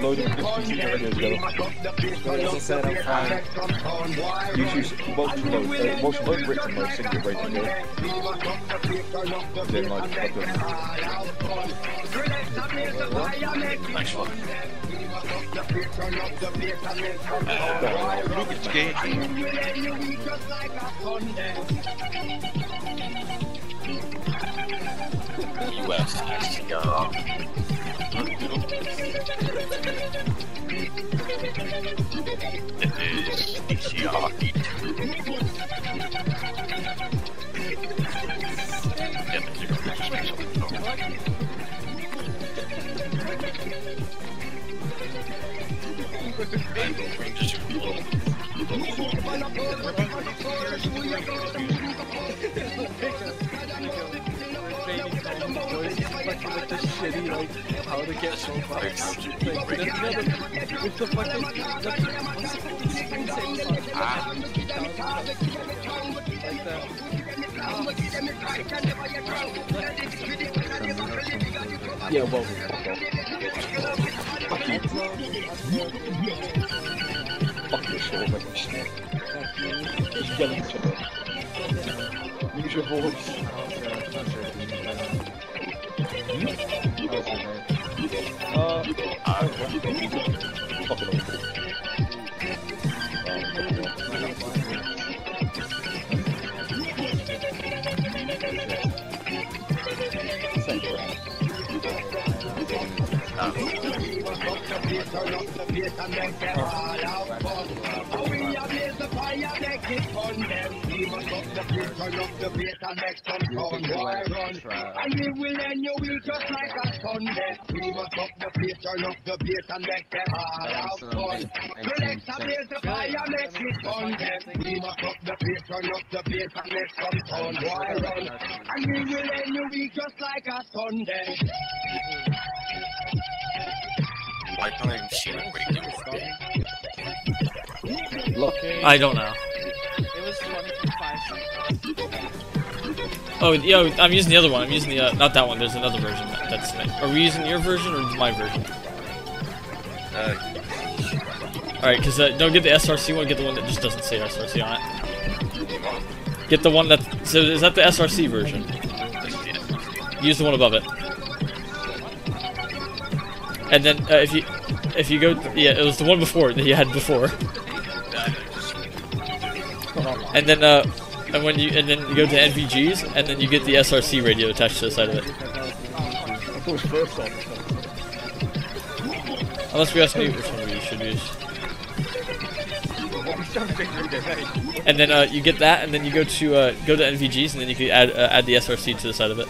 Load of different radios together. As I said, I'm fine. You choose motion mode, uh, motion mode, written mode, single radio together. Then like, like a, Nice one. Look at US SCR. It is DCR E2. Yeah, but you can just make something up. And we'll bring just a little With the shitty, like, how to get so far. Like, with the fucking, what's the fucking screensaver song? Ah. Like that. yeah, well, fuck your shit, like, just yell at each other. Use your voice. Uh, And we have the fire, make it fun. Them demons up the beat, turn up the beat and make some fun. Why run? And we will end your will just like a Sunday. Must up the place, turn up the bass and make them all have fun. Relax and blaze the fire, make it fun. We must up the place, turn up the bass and make some fun. Why run? And we will end your week just like a Sunday. Why can't I even see the break? Look, I don't know. It was funny for five seconds. Oh, yo, I'm using the other one. I'm using the, uh, not that one. There's another version that, that's me. Are we using your version or my version? Uh, Alright, because uh, don't get the SRC one, get the one that just doesn't say SRC on it. Get the one that, so is that the SRC version? Use the one above it. And then, uh, if you, if you go, yeah, it was the one before that you had before. And then, uh, and when you, and then you go to NVGs, and then you get the SRC radio attached to the side of it. Unless we ask me which one we should use. And then uh, you get that, and then you go to uh, go to NVGs, and then you can add uh, add the SRC to the side of it.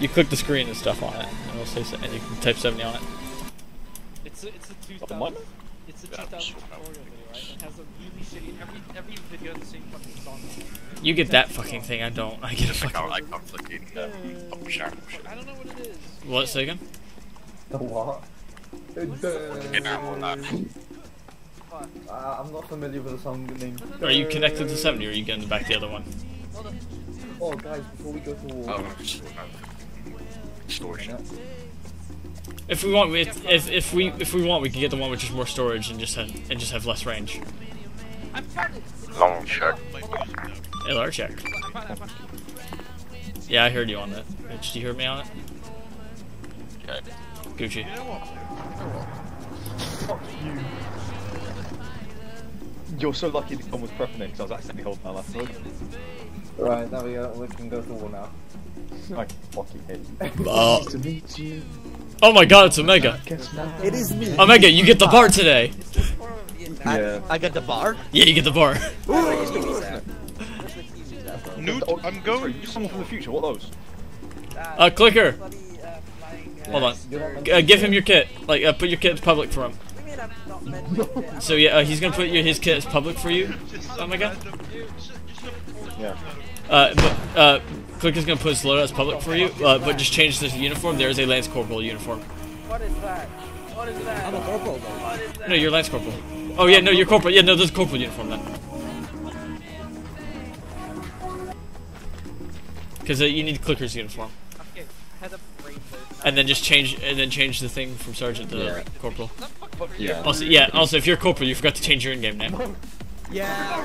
You click the screen and stuff on it, and it'll say, and you can type 70 on it. It's a, it's a 2000. mine? It's a Yeah, 2000 sure. tutorial video, right? It has a really shitty. Every every video has the same fucking song. You get that fucking thing, I don't. I get a I fucking. can't, I can't flick it. Uh, publish out. I don't know what it is. What? Say again? The what? Get out on that. Uh, I'm not familiar with the song name. Are you connected to 70, or are you getting back the other one? Hold on. Oh, guys, before we go to war. Oh, just, storage. If we want, we, if if we if we want, we can get the one with just more storage and just have and just have less range. I found it. Long check. LR check. I found it. I found it. Yeah, I heard you on that. Did you hear me on it? Okay. Gucci. Fuck you. You're so lucky to come with prepping because I was accidentally holding my last word. Right, now we, uh, we can go to war now. Like, fucking hate. Uh, to meet you. oh my god, it's Omega. It is me. Omega, you get the bar today. Yeah. I got the bar. Yeah, you get the bar. Newt, I'm Sorry, going. you someone from the future, what are those? Uh, clicker. Hold on. Uh, give him your kit. Like, uh, put your kit public for him. So yeah, uh, he's gonna put your, his kit as public for you. Oh my god. Yeah. Uh, but uh, Clicker's gonna put his loadout as public for you. Uh, but just change this uniform. There is a Lance Corporal uniform. What is that? What is that? I'm a corporal though. What is that? No, you're Lance Corporal. Oh yeah, no, you're corporal. Yeah, no, there's a corporal uniform then. Because uh, you need clicker's uniform, Okay, head up right there. and then just change, and then change the thing from sergeant to Yeah. corporal. Yeah. Also, yeah. Also, if you're corporal, you forgot to change your in-game name. Yeah,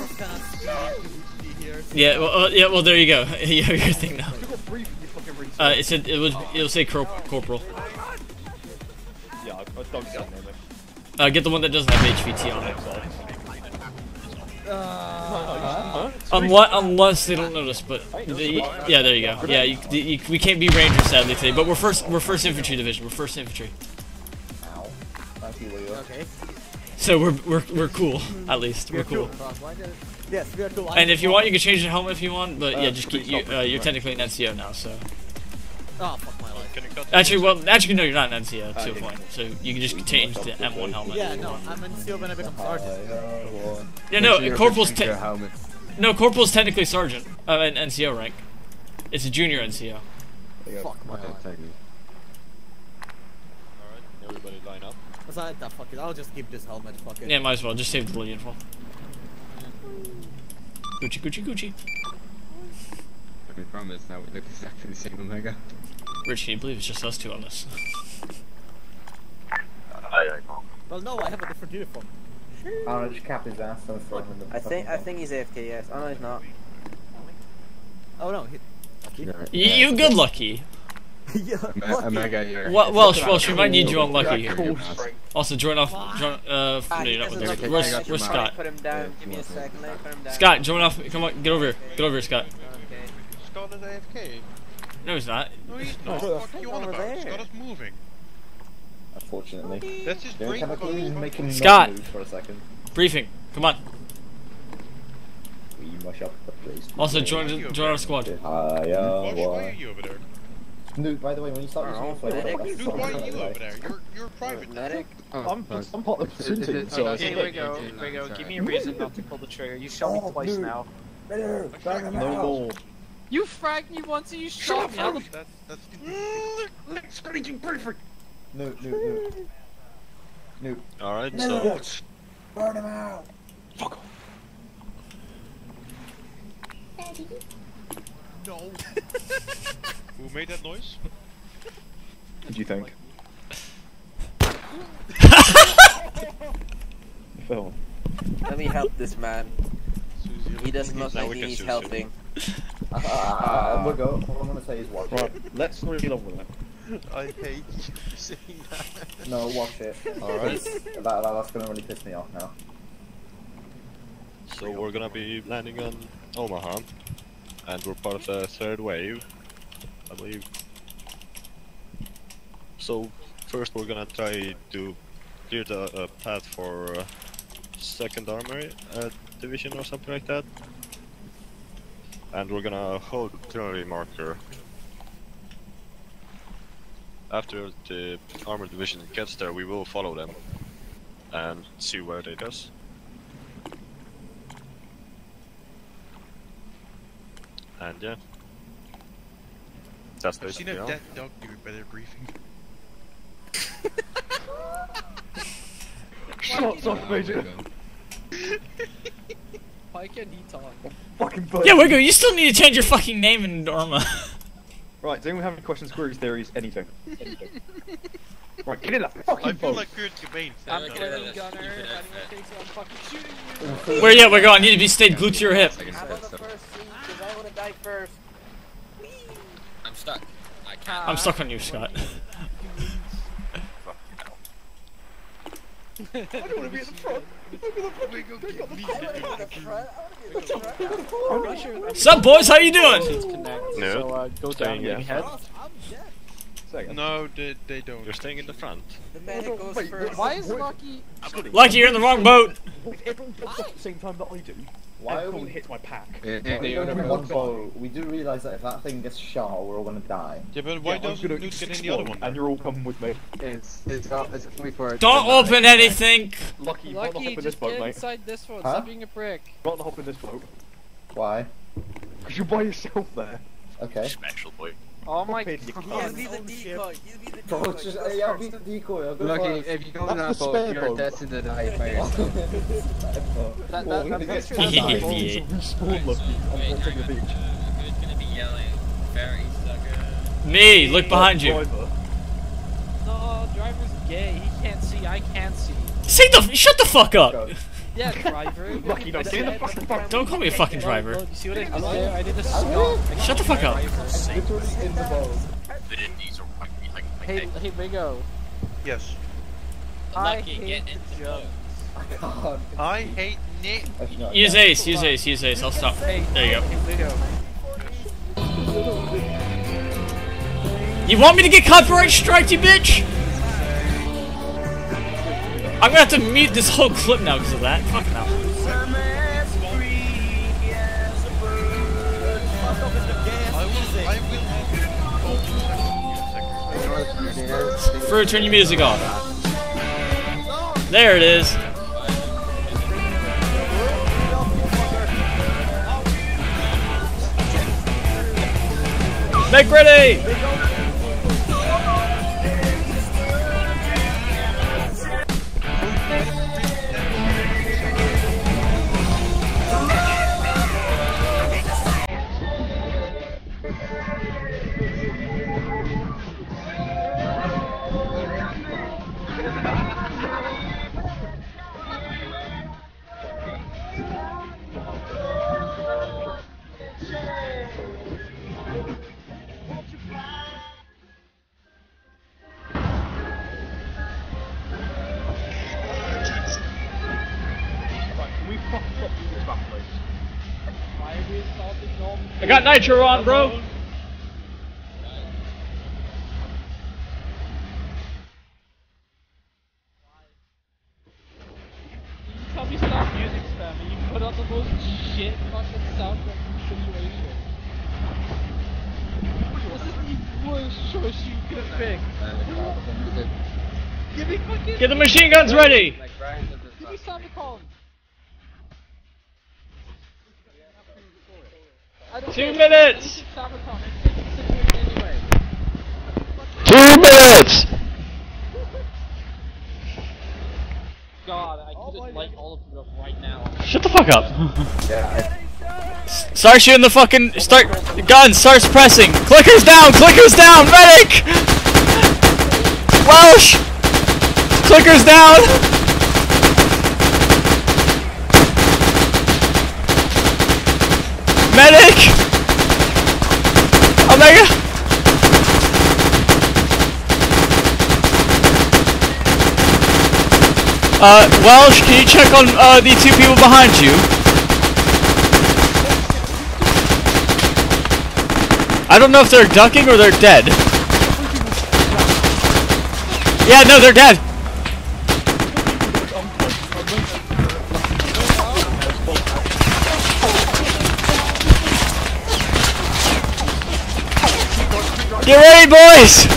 Yeah. Well, uh, yeah. Well, there you go. you have your thing now. You got brief in your fucking research. Uh, it said it was. It'll say cor corporal. yeah, I, I don't get. Uh, get the one that doesn't have HVT on it. Uh, Unless, unless they don't notice, but the, yeah, there you go. Yeah, you, the, you, we can't be rangers sadly today, but we're first. We're first infantry division. We're first infantry, Ow. Thank you, Leo. okay. so we're we're, we're cool. At least we're cool. Yes, we are cool. And if you want, you can change the helmet if you want. But yeah, just keep you. Uh, you're technically an NCO now, so. Oh, fuck my life. Can you cut Actually, well, actually, no, you're not an NCO to a point. So you can just change the M1 helmet. Yeah, no, I'm in seal when I become sergeant. Uh, Yeah, no, corporal's te- no, corporal's technically sergeant. Uh, an NCO rank. It's a junior NCO. Fuck my life. Alright, everybody line up. Aside that, fuck it. I'll just keep this helmet. Fuck it. Yeah, might as well. Just save the little uniform. Gucci, Gucci, Gucci. I promise now we look exactly the same Omega. Rich, can you believe it's just us two on this? Well, no, I have a different uniform. I don't just cap his ass and throw him in the I think I think he's AFK. Yes. Oh no, he's not. Oh no, he, You, you good lucky. yeah. Oma- Omega, you're. Well, well, well, she might need you on lucky. You're- you're fast. Also, join off. Join, uh, Ah, no, he you're not with look us. Where's, take out your where's. Scott? Put him down. Give me a second. Let me put him down. Scott, join off. Come on, get over here. Get over here, Scott. Okay. Scott is AFK. No, he's not. No, he's not. What are you he's on over about? there. Scott is moving. Unfortunately. That's his Don't brain have a bug. clue, make him not Scott. for a second. Briefing. Come on. We mush up the place. Also, join join our squad. Hiya, Why, why are you over there? Dude, by the way, when you start using your flavor, medic. that's Dude, why are you like over there? You're you're private. Medic. Oh, I'm, fuck. I'm part of the It- pursuit it- team, so okay, here we go, here we go. Give me a reason not to pull the trigger. You shot me Oh, twice dude. now. No more. You fragged me once and you shot me. How the That's that's stupid. Mm, no, no, no. No. Alright, so Burn him out! No. who made that noise? What do you think? Phil. Let me help this man. He doesn't look Now like we he needs Susie. helping. Uh, we'll go. All I'm gonna say is watch Right, it. let's not get with it. I hate you saying that. No, watch it. Alright. That, that, that's gonna really piss me off now. So we're gonna be landing on Omaha, and we're part of the third wave, I believe. So first we're gonna try to clear the uh, path for uh, second armory uh, division or something like that, and we're gonna hold the artillery marker. After the armor division gets there, we will follow them and see where they does. And yeah. That's I've seen a all. dead dog do a better briefing. Shots off, Major. Why can't he talk? Fucking bird. Yeah, Wigo, you still need to change your fucking name in Dharma. Right, does anyone have any questions, queries, theories, anything? anything. right, get in that fucking I feel boat. like Kurt Cobain. I'm said that. killing gunner. If anyone thinks I'm fucking shooting you. Where yeah, Wigo? I need to be stayed glued to your hip. Die first. I'm stuck. I can't. I'm stuck on you, Scott. I don't want to be at the front. We go get me. I want to be in the front. I want to be in the front. I'm not sure. I'm Sup, boys? How you doing? No. So uh, go down, Staying, get me yeah. head. Second. No, they, they don't. You're staying in the front. The medic goes Wait, first. Why is Lucky? Lucky, you're in the wrong boat. Everyone jumps off at the same time that I do, Why are everyone we- hits my pack. Yeah, We're yeah, yeah. one boat. We do realise that if that thing gets shot, we're all gonna die. Yeah, but why Yeah, I'm doesn't gonna get in the other one? And you're all coming with me. It's it's it's only for. Don't open anything. Lucky, you can't hop in this just boat, mate. inside this one. Huh? Stop being a prick. You can't hop in this boat. Why? Because you're by yourself there. Okay. Special boy. Oh my you god. can't. He'll be the decoy. He'll be the decoy. it's just, hey, I'll be the decoy. I'll Lucky, if you go in that boat, you're boat. destined to die first. That, Well, that, that, that's to your get Yeah. die. Yeah. Respawn lucky. I'm on the beach. Uh, who's gonna be yelling? Very sucker. Me, look behind you. No, driver's gay. He can't see. I can't see. Say the shut the fuck up. Go. Yeah, driver. Lucky, no, get in the fucking front. Don't call me a fucking driver. look, you see what I did I'm there? here. I did a I'm Shut the fuck up. Literally in the boat. Vin Diesel right behind my Hey, hey, Bigo. Yes. I hate get the boat. I. I hate Nick. Actually, no, I Use ace, use ace, use ace. I'll stop. There you go. You want me to get copyright striked, you bitch? I'm gonna have to mute this whole clip now because of that. Fuck now. Fruit, turn your music off. There it is. Make ready! Picked. Give me fucking. Get the machine guns ready! Like right into the Give me. I don't Two minutes. You can Samicon. It's a situation anyway. Two minutes! God, I could just light all of you up right now. Shut the fuck up. Start shooting the fucking. Start. Gun starts pressing. Clickers down, clickers down, medic! Welsh! Clickers down! Medic! Omega! Uh, Welsh, can you check on uh, the two people behind you? I don't know if they're ducking or they're dead. Yeah, no, they're dead. Get ready, boys!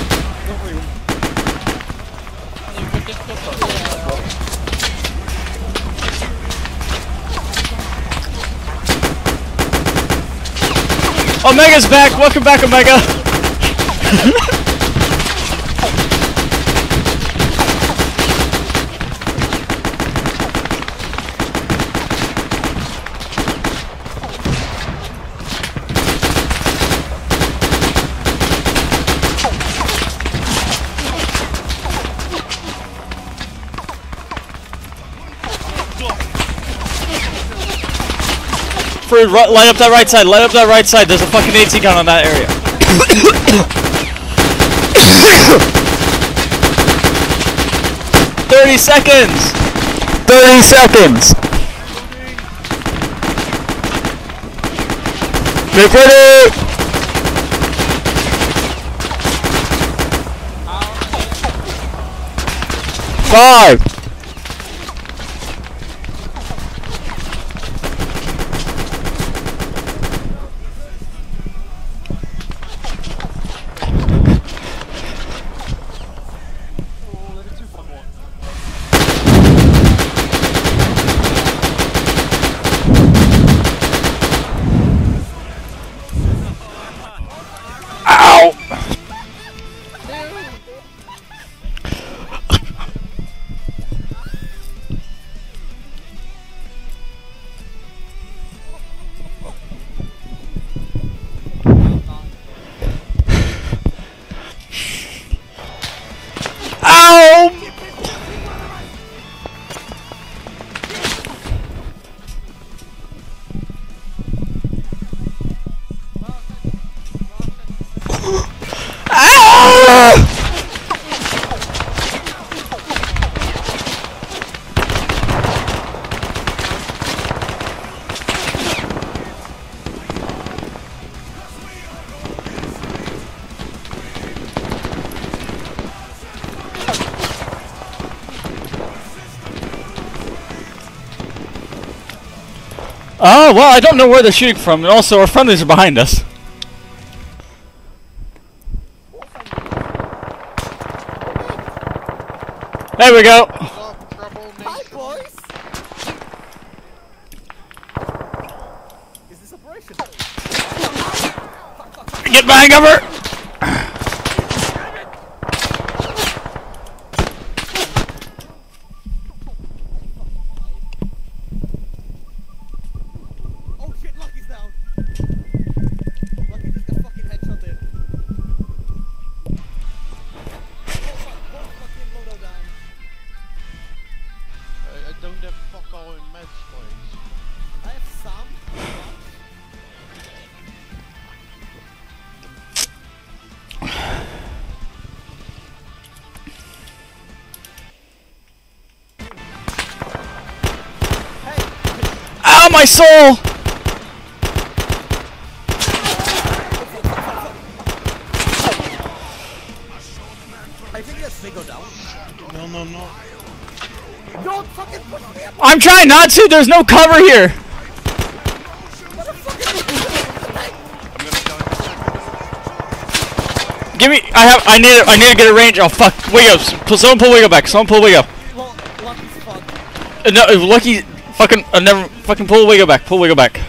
Omega's back! Welcome back, Omega! Fruit, ri- light up that right side, light up that right side. There's a fucking AT gun on that area. Thirty seconds. Thirty seconds. Get ready. Five. Oh, well, I don't know where they're shooting from, and also our friendlies are behind us. There we go. Soul! I think that's they go down. No, no, no. Don't fucking push me up! I'm trying not to, there's no cover here! Give me, I have, I need, I need to get a range. Oh fuck, Wigo, someone pull Wigo back. Someone pull Wigo. Well. Uh, no, uh, Lucky, fucking, uh, never, fucking pull Wigo back. Pull Wigo back.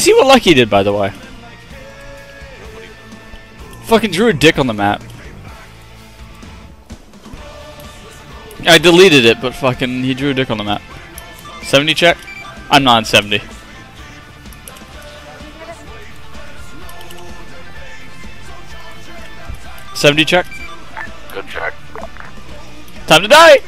You see what Lucky did, by the way? Fucking drew a dick on the map. I deleted it, but fucking he drew a dick on the map. 70 check? I'm not on 70. Seventy check. Good check. Time to die.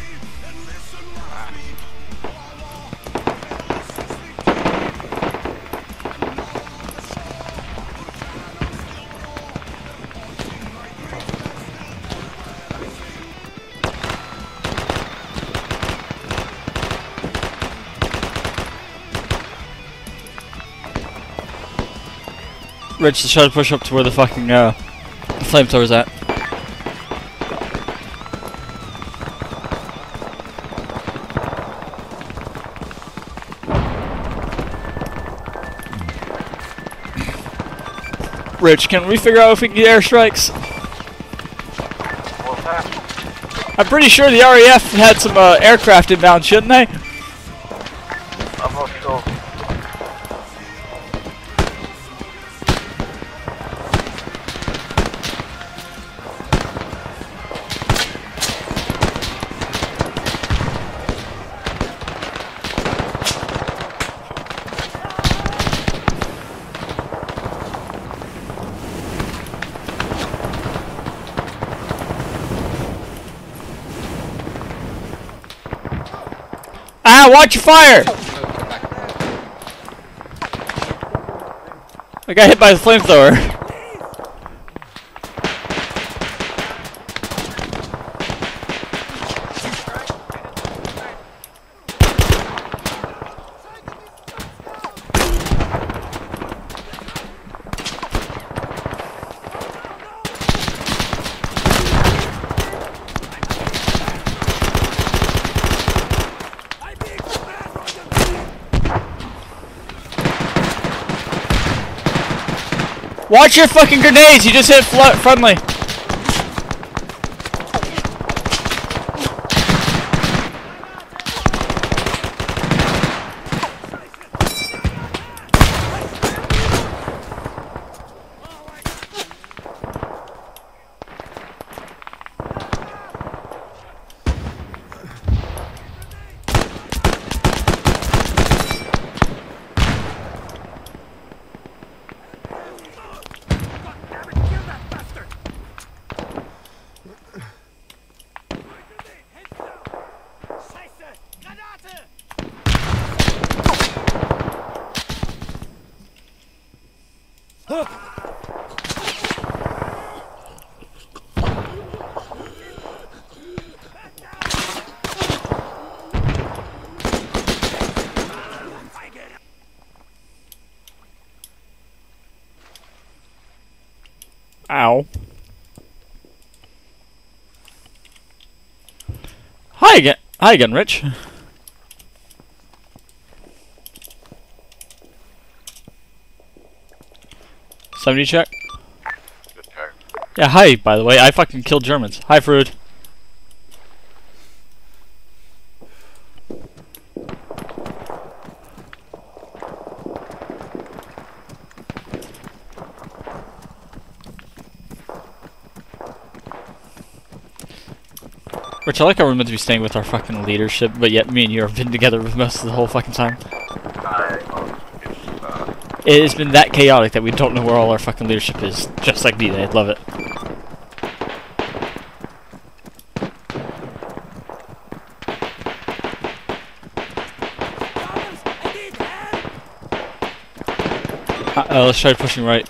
Rich, try to push up to where the fucking uh, flamethrower's at. Rich, can we figure out if we can get airstrikes? I'm pretty sure the RAF had some uh, aircraft inbound, shouldn't they? Watch your fire! I got hit by the flamethrower. Watch your fucking grenades! You just hit friendly. Ow. Hi again. Hi again, Rich. Seventy check. Good. Yeah, hi. By the way, I fucking killed Germans. Hi, Frood. Rich, I like how we're meant to be staying with our fucking leadership, but yet me and you have been together with most of the whole fucking time. It has been that chaotic that we don't know where all our fucking leadership is. Just like me, D-Day. Love it. Uh, let's try pushing right.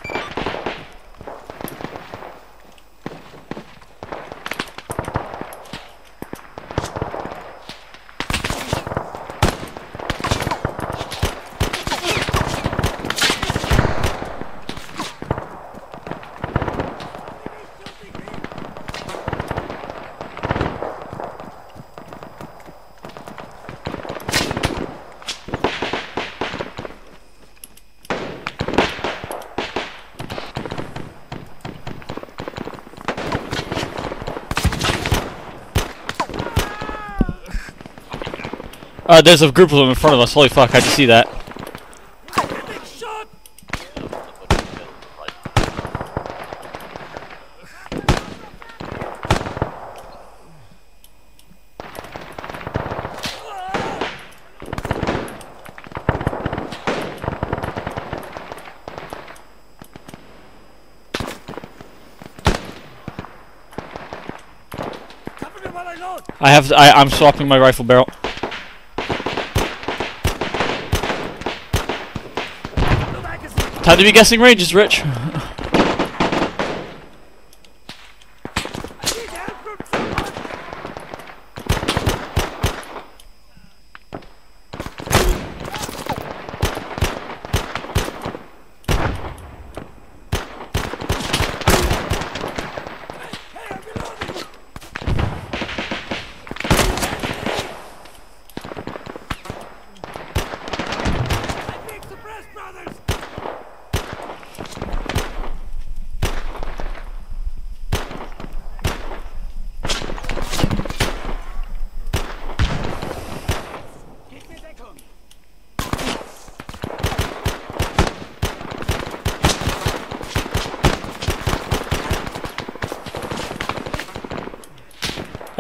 Uh, there's a group of them in front of us. Holy fuck, I just see that. I have. I, I'm swapping my rifle barrel. Time to be guessing ranges, Rich.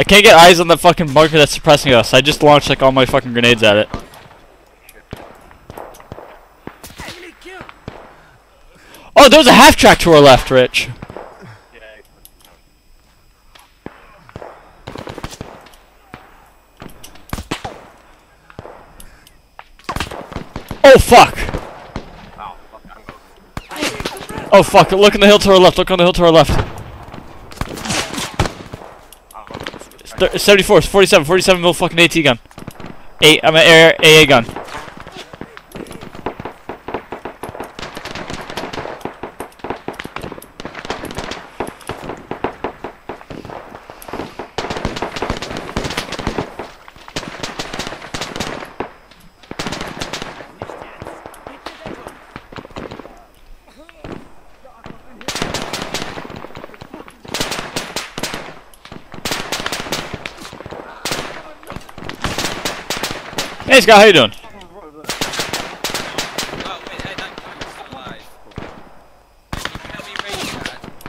I can't get eyes on the fucking bunker that's suppressing us. I just launched like all my fucking grenades at it. Oh, there's a half track to our left, Rich. Oh fuck! Oh fuck! Look on the hill to our left. Look on the hill to our left. 74, 47, 47 mil fucking AT gun. A, I'm an AA gun. Hey Scott, how you doing?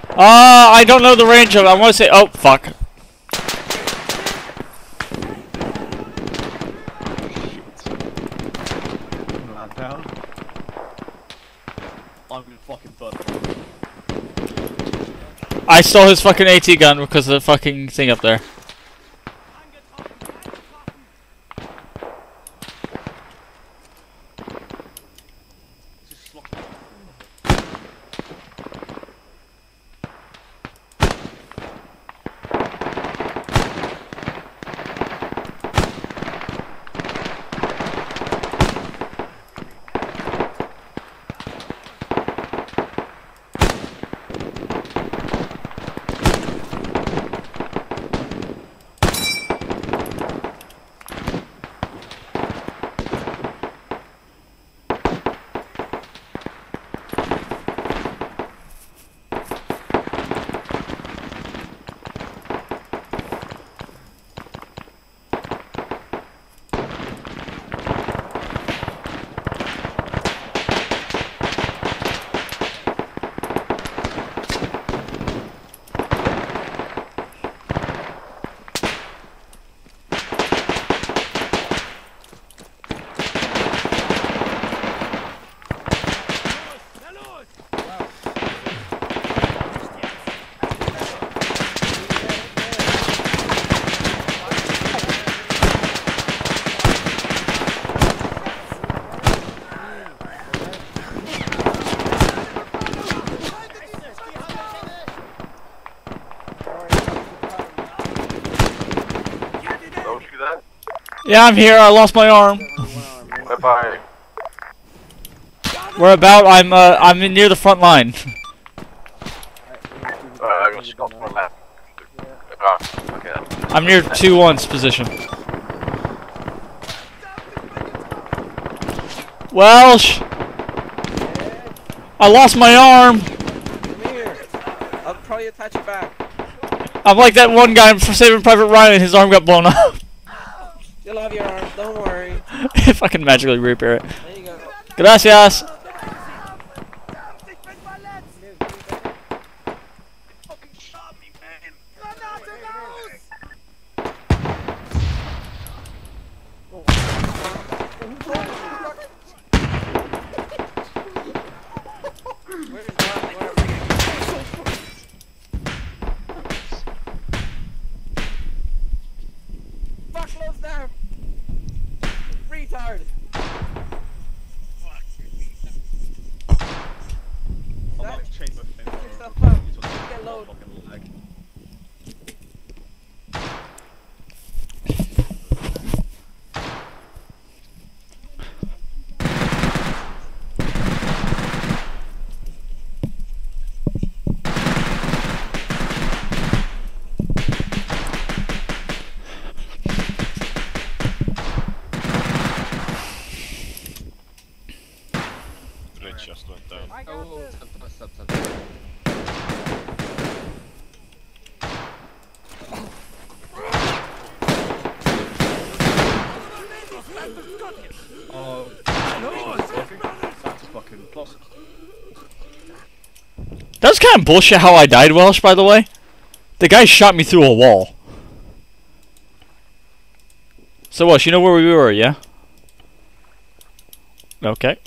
Uh, I don't know the range of it. I want to say, oh, fuck. I stole his fucking AT gun because of the fucking thing up there. Yeah, I'm here. I lost my arm. Bye bye. We're about. I'm. Uh, I'm in near the front line. Uh, I got shot from left. Okay. I'm near two one's position. Welsh. I lost my arm. Come here. I'll probably attach it back. I'm like that one guy for Saving Private Ryan. His arm got blown up. You'll have your arm. Don't worry. if I can magically repair it. There you go. Gracias. Fuck close down. Retard. I'm not chamber thing. Yourself up. Get low. Fucking lag. Bridge just went down. Oh, stop, stop, stop, stop. Oh, that's fucking close. That was kind of bullshit how I died, Welsh, by the way. The guy shot me through a wall. So, Welsh, you know where we were, yeah? Okay.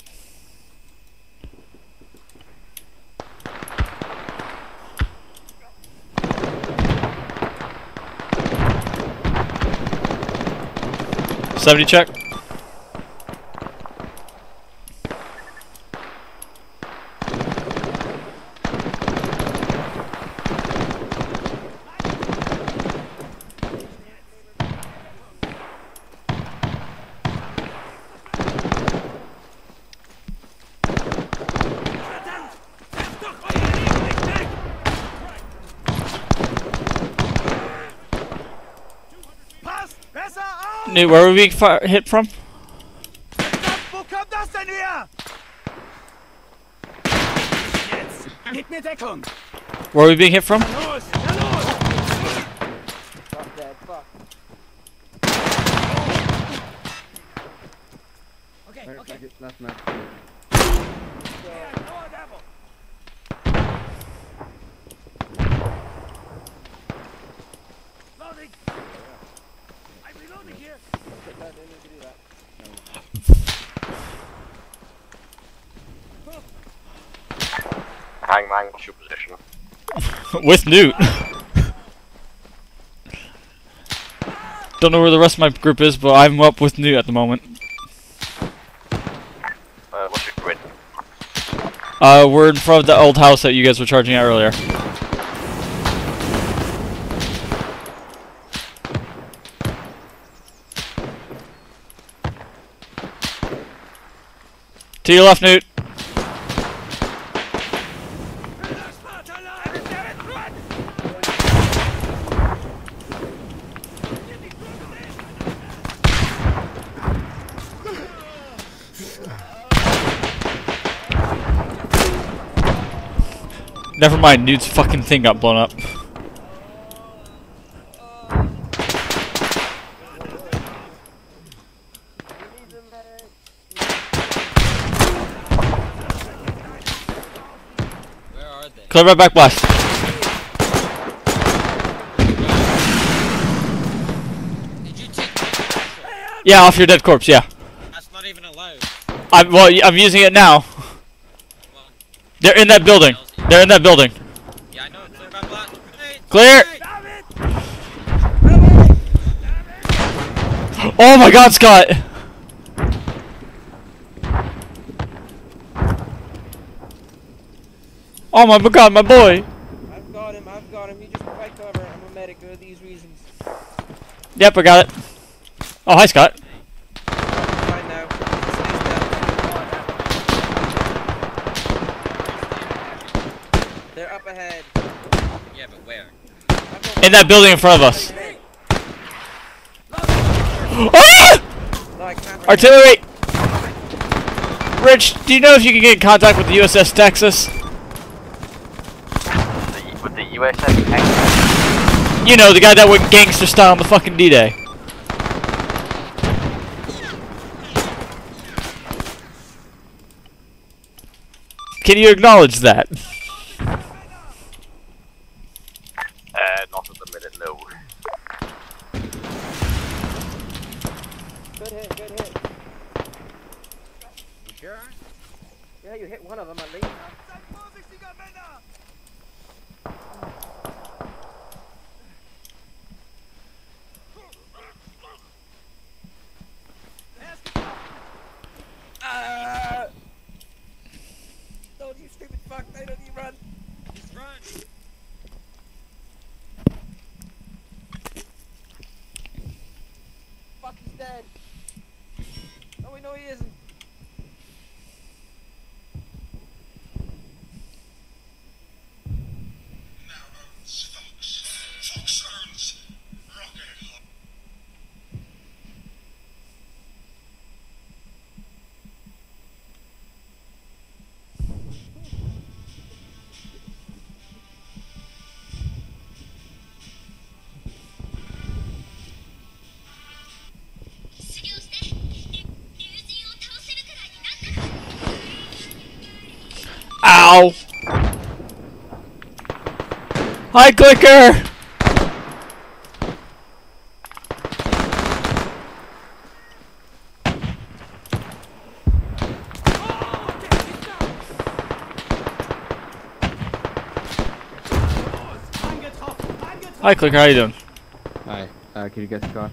Seventy check. Newt, where were we being hit from? Wo kommt das denn her? Jetzt! Gib mir Deckung! Where are we being hit from? Los! Na los! Fuck that. Fuck. Okay, okay. like it, last match. Lower level. Loading! I'm reloading here! Put that in to do that. Hangman, what's your position? With Newt. Don't know where the rest of my group is, but I'm up with Newt at the moment. Uh, what's your grid? Uh, we're in front of the old house that you guys were charging at earlier. To your left, Newt. Never mind, Newt's fucking thing got blown up. Where are they? Clear right back west. Did you take? Yeah, off your dead corpse, yeah. That's not even allowed. I'm, well, I'm using it now. They're in that building. They're in that building. Yeah, I know. Clear by black. Hey, Clear! Oh my god, Scott! Oh my god, my boy! I've got him. I've got him. You just provide cover. I'm a medic for these reasons. Yep, I got it. Oh, hi, Scott. Fine now. Stays down. They're up ahead. Yeah, but where? In that building in front of us. Ah! No, I can't. Artillery! Rich, do you know if you can get in contact with the USS Texas? The, USS Texas. You know, the guy that went gangster style on the fucking D-Day. Can you acknowledge that? Uh, not at the minute, no. Good hit, good hit. You sure? Yeah, you hit one of them Ow! Hi, Clicker! Hi, Clicker, how you doing? Hi. Uh, can you get Scott?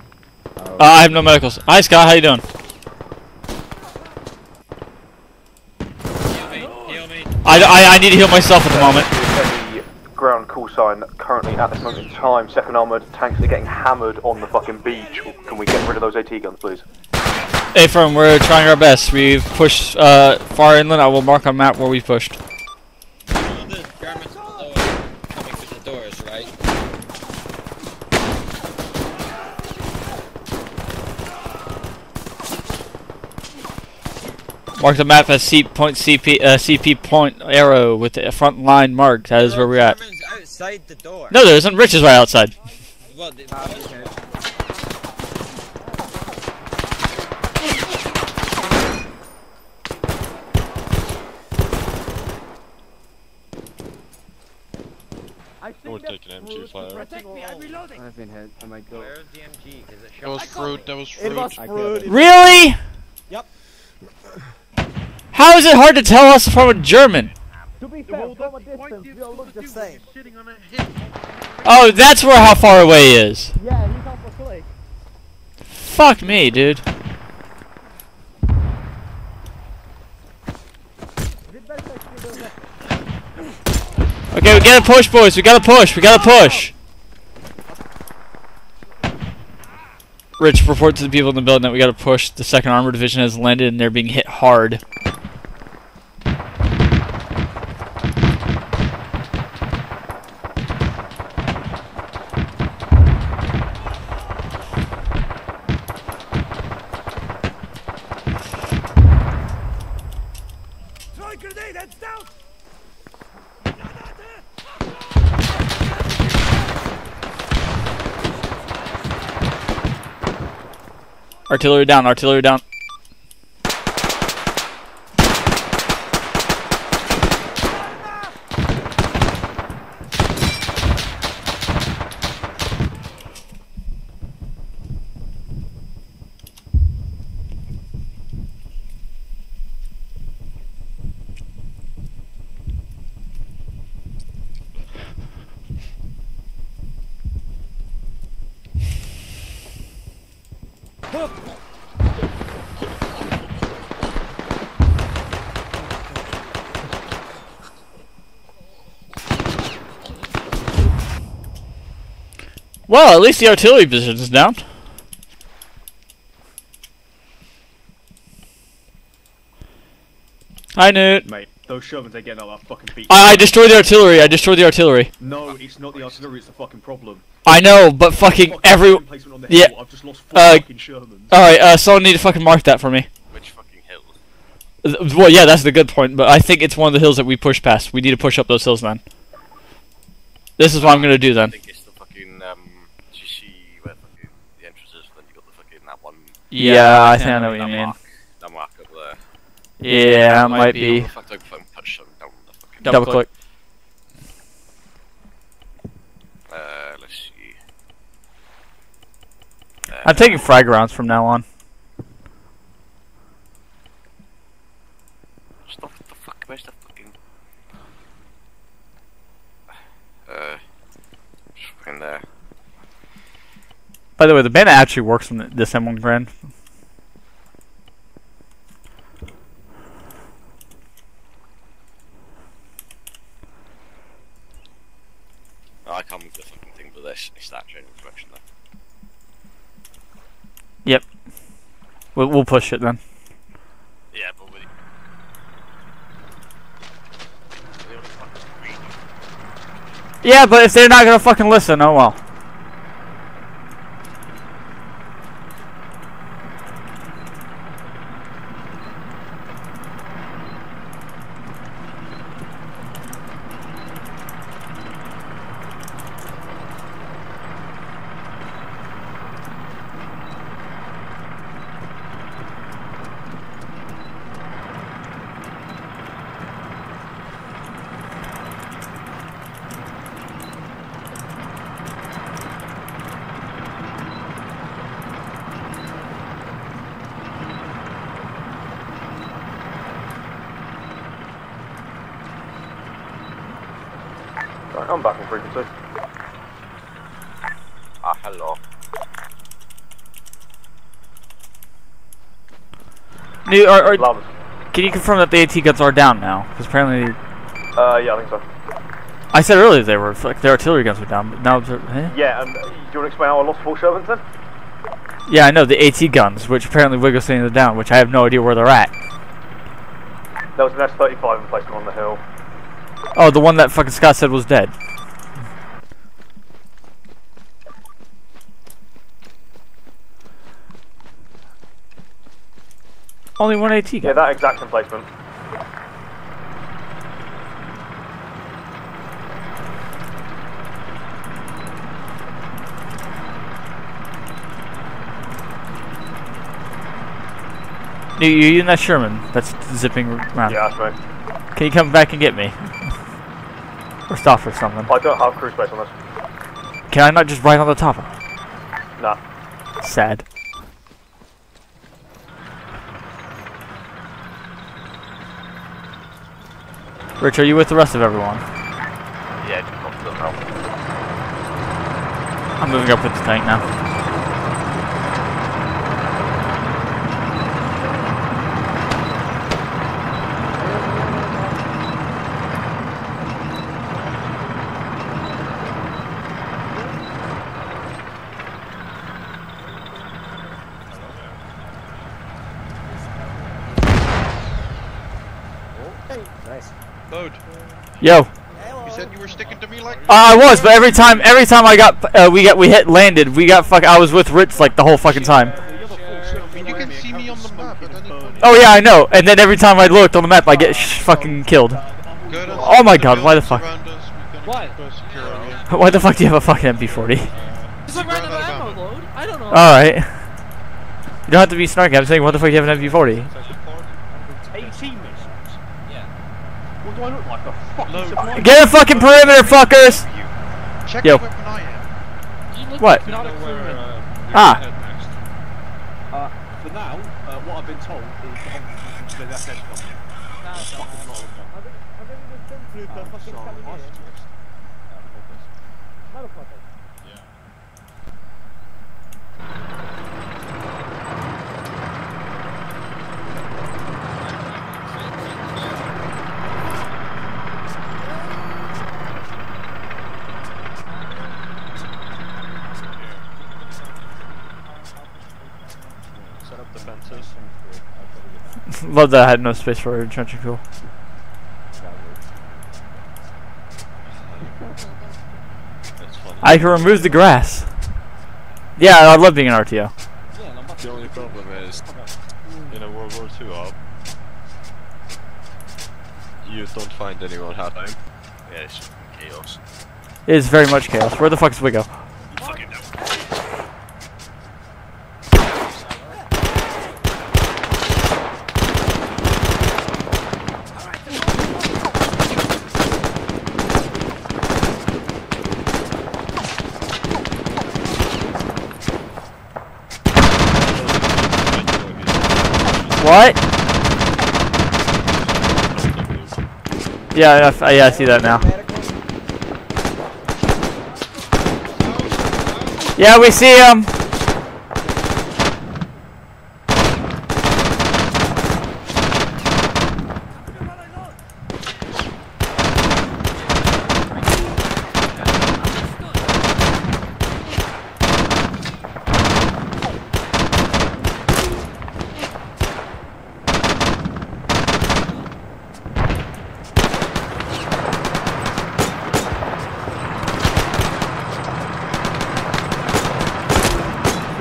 Uh, I have no medicals. Hi, Scott, how you doing? Heal me, heal me. I, I, I need to heal myself at the moment. Ground call sign currently at this moment in time. Second armored tanks are getting hammered on the fucking beach. Can we get rid of those AT guns, please? Hey, firm, we're trying our best. We've pushed uh, far inland. I will mark on map where we pushed. You know the Germans below coming through the doors, right? Mark the map as C point CP uh, CP point arrow with the front line marked. That is where we're at. Outside the door. No, there isn't. Rich is right outside. Well, the, We're taking MG fire. Me, I'm reloading. I've been hit. I might go. where's the MG? Is it That was fruit, that was It fruit. was fruit. Really? Yep. How is it hard to tell us from a German? To be fair, from a distance, we all look the same. Sitting on a. Oh, that's where how far away he is. Yeah, he's off a click. Fuck me, dude. Okay, we gotta push, boys. We gotta push. We gotta push. Rich, report to the people in the building that we gotta push. The second armor division has landed and they're being hit hard. A grenade, heads down! Artillery down, artillery down. Well, at least the artillery position is down. Hi, Newt. Mate, those Shermans are getting all our fucking beat. I, I destroyed the artillery. I destroyed the artillery. No, it's not the artillery. It's the fucking problem. I know, but fucking, fucking every yeah. I've just lost four uh, fucking Shermans. All right, uh, someone need to fucking mark that for me. Which fucking hill? Well, yeah, that's the good point. But I think it's one of the hills that we push past. We need to push up those hills, man. This is what I'm gonna do then. One. Yeah, I think I know what you mean. Mark, that mark up there. Yeah, it might be. In fact, I can fucking push them down the fucking. Double click. Uh, let's see. Uh, I'm taking frag rounds from now on. Stop the fuck, where's the fucking. Uh. Just fucking there. By the way, the bandit actually works on this M1 Garand. Oh, I can't move the fucking thing, but this it's that general direction there. Yep. We'll, we'll push it then. Yeah, but we. They only fucking read. Yeah, but if they're not gonna fucking listen, oh well. Right, I'm back on frequency. Ah, hello. New, or, or, Lavas. can you confirm that the AT guns are down now? Because apparently, Uh, yeah, I think so. I said earlier they were like their artillery guns were down, but now eh? Yeah, and uh, do you want to explain how I lost four Shermans then? yeah, I know the AT guns, which apparently Wiggle's saying they're down, which I have no idea where they're at. There was an S35 emplacement on the hill. Oh, the one that fucking Scott said was dead. Only one AT. Yeah, that exact emplacement. You, you using that Sherman that's zipping around. Yeah, that's me. Can you come back and get me? Or stop for something. I don't have crew space on this. Can I not just ride on the top? Nah. Sad. Rich, are you with the rest of everyone? Yeah, just got to the help. I'm moving up with the tank now. Nice. Bode, Yo. you said you were sticking to me like Uh, I was, but every time, every time I got, uh, we got, we hit landed, we got fuck. I was with Rich like the whole fucking time. I mean, you can see me on the map at any point. Oh yeah, I know. And then every time I looked on the map, I get sh fucking killed. Oh my god, why the fuck? around us, we can What? go secure area. Why the fuck do you have a fucking MP40? It's a random ammo load. I don't know. Alright. You don't have to be snarky, I'm saying, what the fuck do you have an MP40? 18 missions? Yeah. What do I look like? A fucking Get a fucking perimeter, fuckers! Check Yo. the weapon I have. What? Not a crewman. Ah. Uh, for now, uh, what I've been told is that obviously that's edge Fucking lot of them. Oh, sorry. Set up defenses. Love that I had no space for entrenching tool. That's funny. I can remove the grass. Yeah, I love being an RTO. Yeah, The only problem is, in a World War II op, you don't find anyone half time. Yeah, it's chaos. It is very much chaos. Where the fuck is Wigo? Fucking no. What? Yeah, I yeah, I see that now. Yeah, we see him.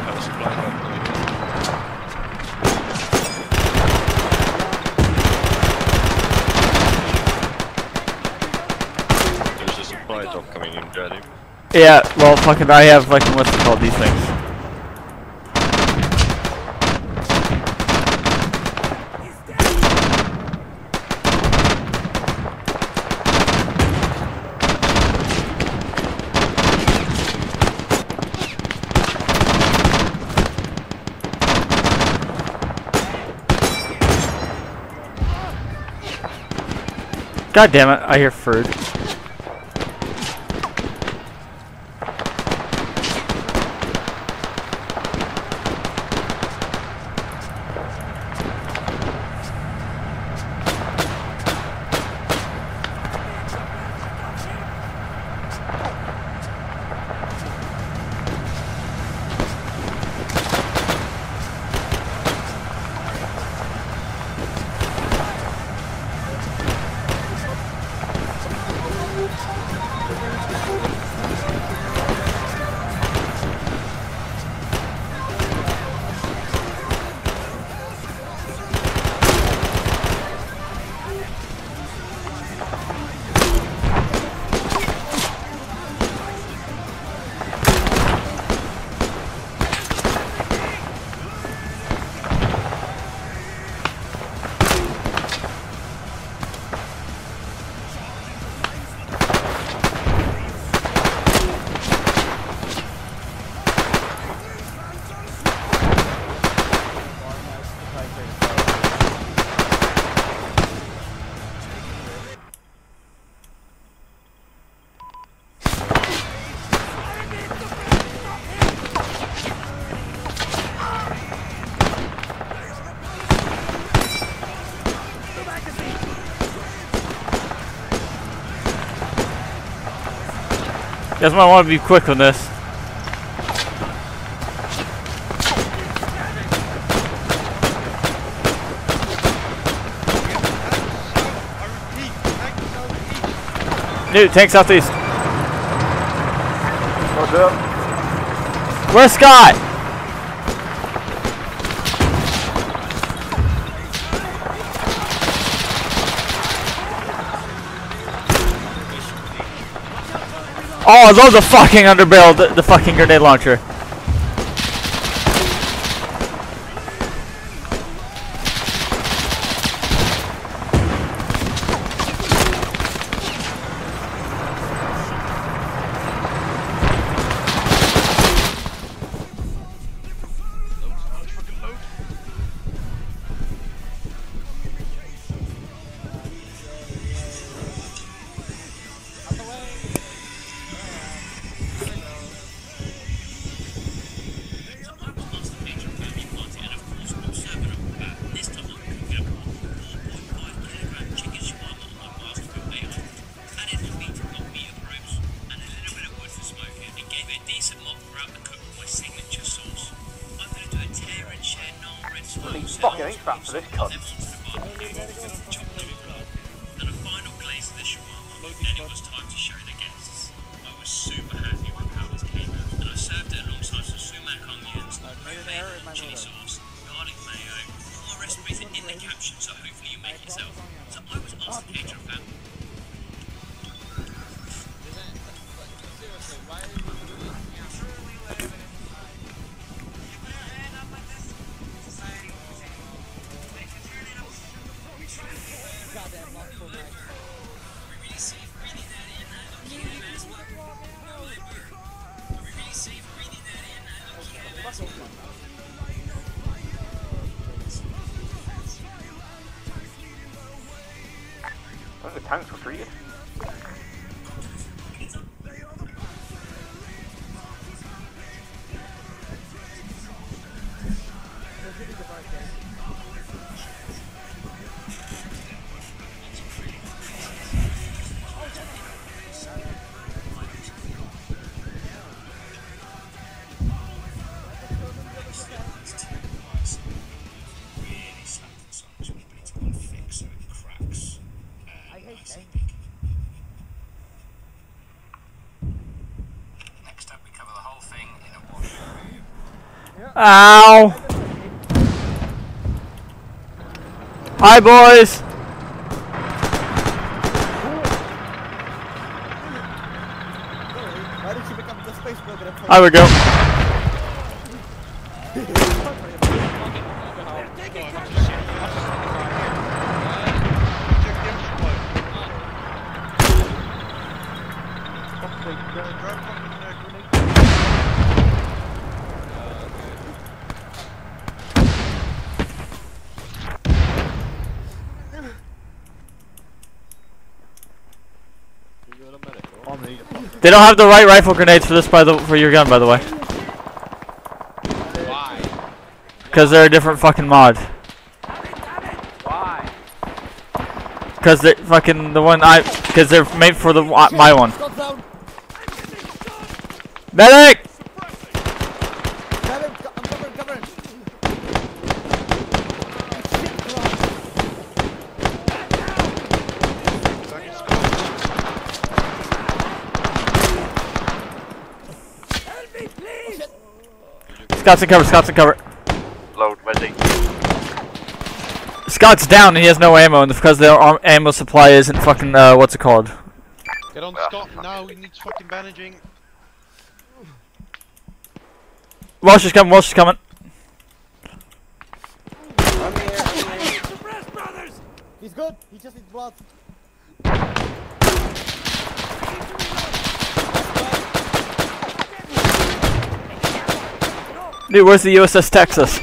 Have a supply drop coming in. There's a supply drop coming in, ready. Yeah, well, fucking, I have like what's it called these things. God damn it! I hear Ferd. Guys might want to be quick on this. New tank southeast. What's up? Where's Scott? Oh, those are fucking underbarrel, the, the fucking grenade launcher. Ow! Hi, boys. Why did you become the space program? Here we go. Don't have the right rifle grenades for this by the for your gun, by the way. Why? Because they're a different fucking mod. Why? Because they fucking the one I because they're made for the uh, my one. Medic! Scott's in cover. Scott's in cover. Load, ready. Scott's down and he has no ammo, and because their arm ammo supply isn't fucking uh, what's it called? Get on Scott now, he needs fucking bandaging. Walsh is coming. Walsh is coming. I'm here, I'm here. He's good. He just needs blood. Dude, where's the USS Texas?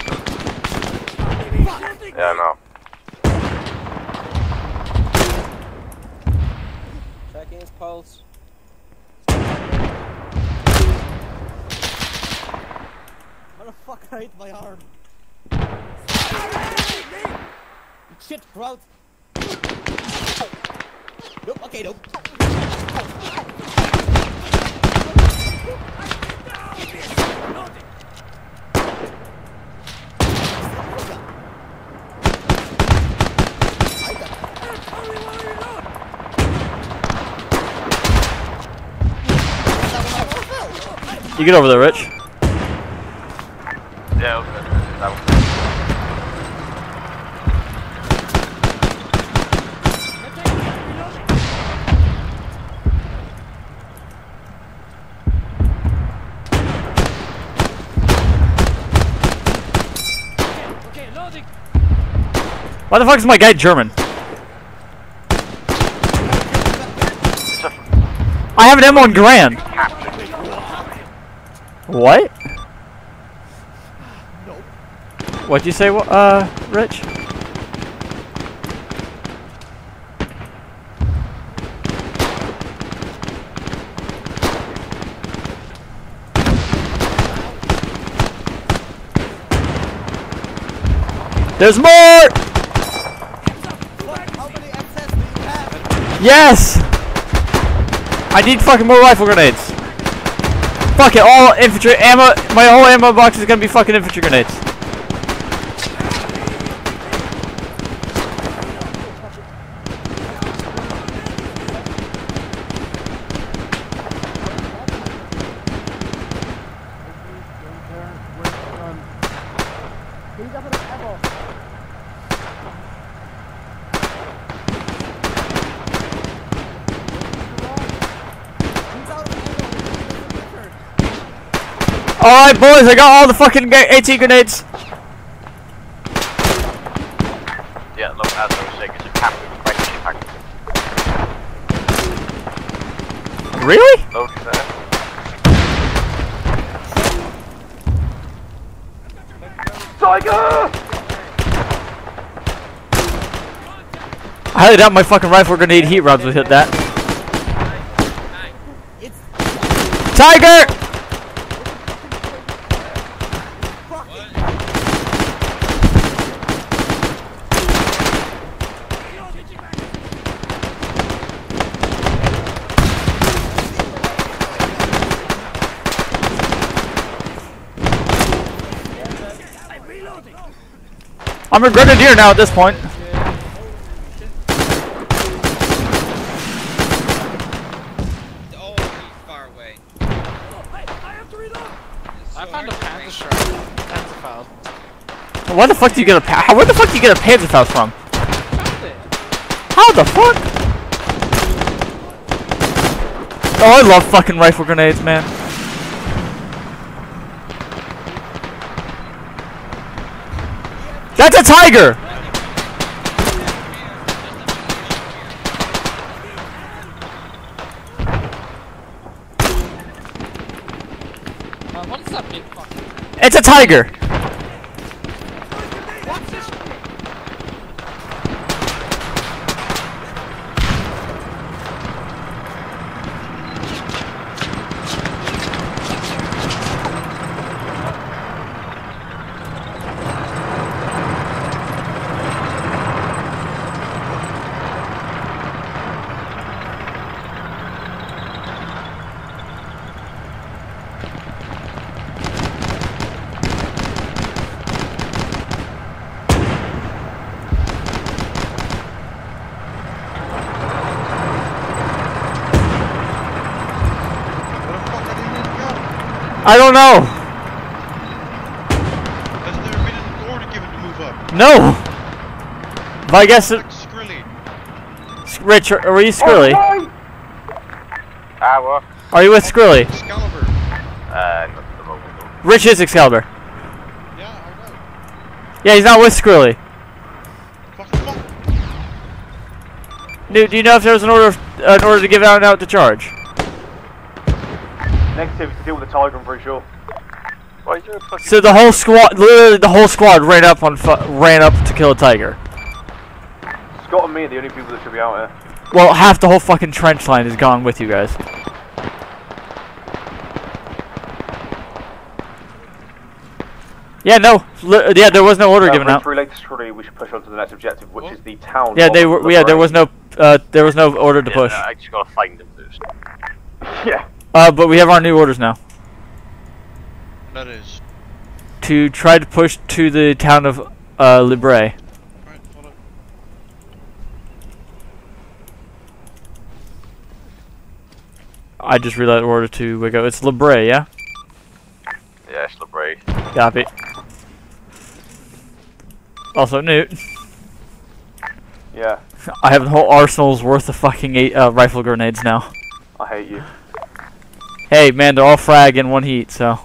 Yeah, no. Checking his pulse. How the fuck I hit my arm? Shit, crowd. Nope, okay, nope. You get over there, Rich. Yeah, okay, that one. Why the fuck is my guy German? I have an M1 Garand. What? What'd you say, uh, Rich? There's more! Yes! I need fucking more rifle grenades. Fuck it, all infantry ammo. My whole ammo box is gonna be fucking infantry grenades. Alright, boys, I got all the fucking ga- AT grenades. Yeah, look, as I was saying, it's a captain with like ship package. Really? Load there. Tiger! I highly doubt my fucking rifle grenade heat rods would hit that. Tiger! I'm a grenadier now at this point. Oh. I found a Panzerschreck. Panzer Why the fuck do you get a pa- how, where the fuck do you get a Panzerfaust from? How the fuck? Oh, I love fucking rifle grenades, man. A tiger! What is that big fuck? It's a tiger! I don't know. Has there been an order given to move up? No. But I guess it, Skrilly. Rich, are, are you Skrilly? Ah, what? Are you with Skrilly? Excalibur. Uh, not the moment. Rich is Excalibur. Yeah, I know. Yeah, he's not with Skrilly. Fuck, fuck. Dude, do you know if there was an order, an order to give out out to charge? Negative to deal with the tiger, I'm pretty sure. Why is there a fucking... So the whole squad, literally the whole squad ran up on, fu- ran up to kill a tiger. Scott and me are the only people that should be out here. Well, half the whole fucking trench line is gone with you guys. Yeah, no, li- yeah, there was no order Uh, given Reach out. relay to Scree, we should push on to the next objective, which is the town. Yeah, they of were. Yeah, there was no. Uh, there was no order to Yeah, push. I just gotta find them first. Yeah. Uh, but we have our new orders now. That is. To try to push to the town of uh, Libre. Right. I just relayed the order to Wigo. It's Libre, yeah. Yeah, it's LeBray. Copy. Also, Newt. Yeah, I have the whole arsenal's worth of fucking eight, uh, rifle grenades now. I hate you. Hey, man, they're all frag in one heat, so.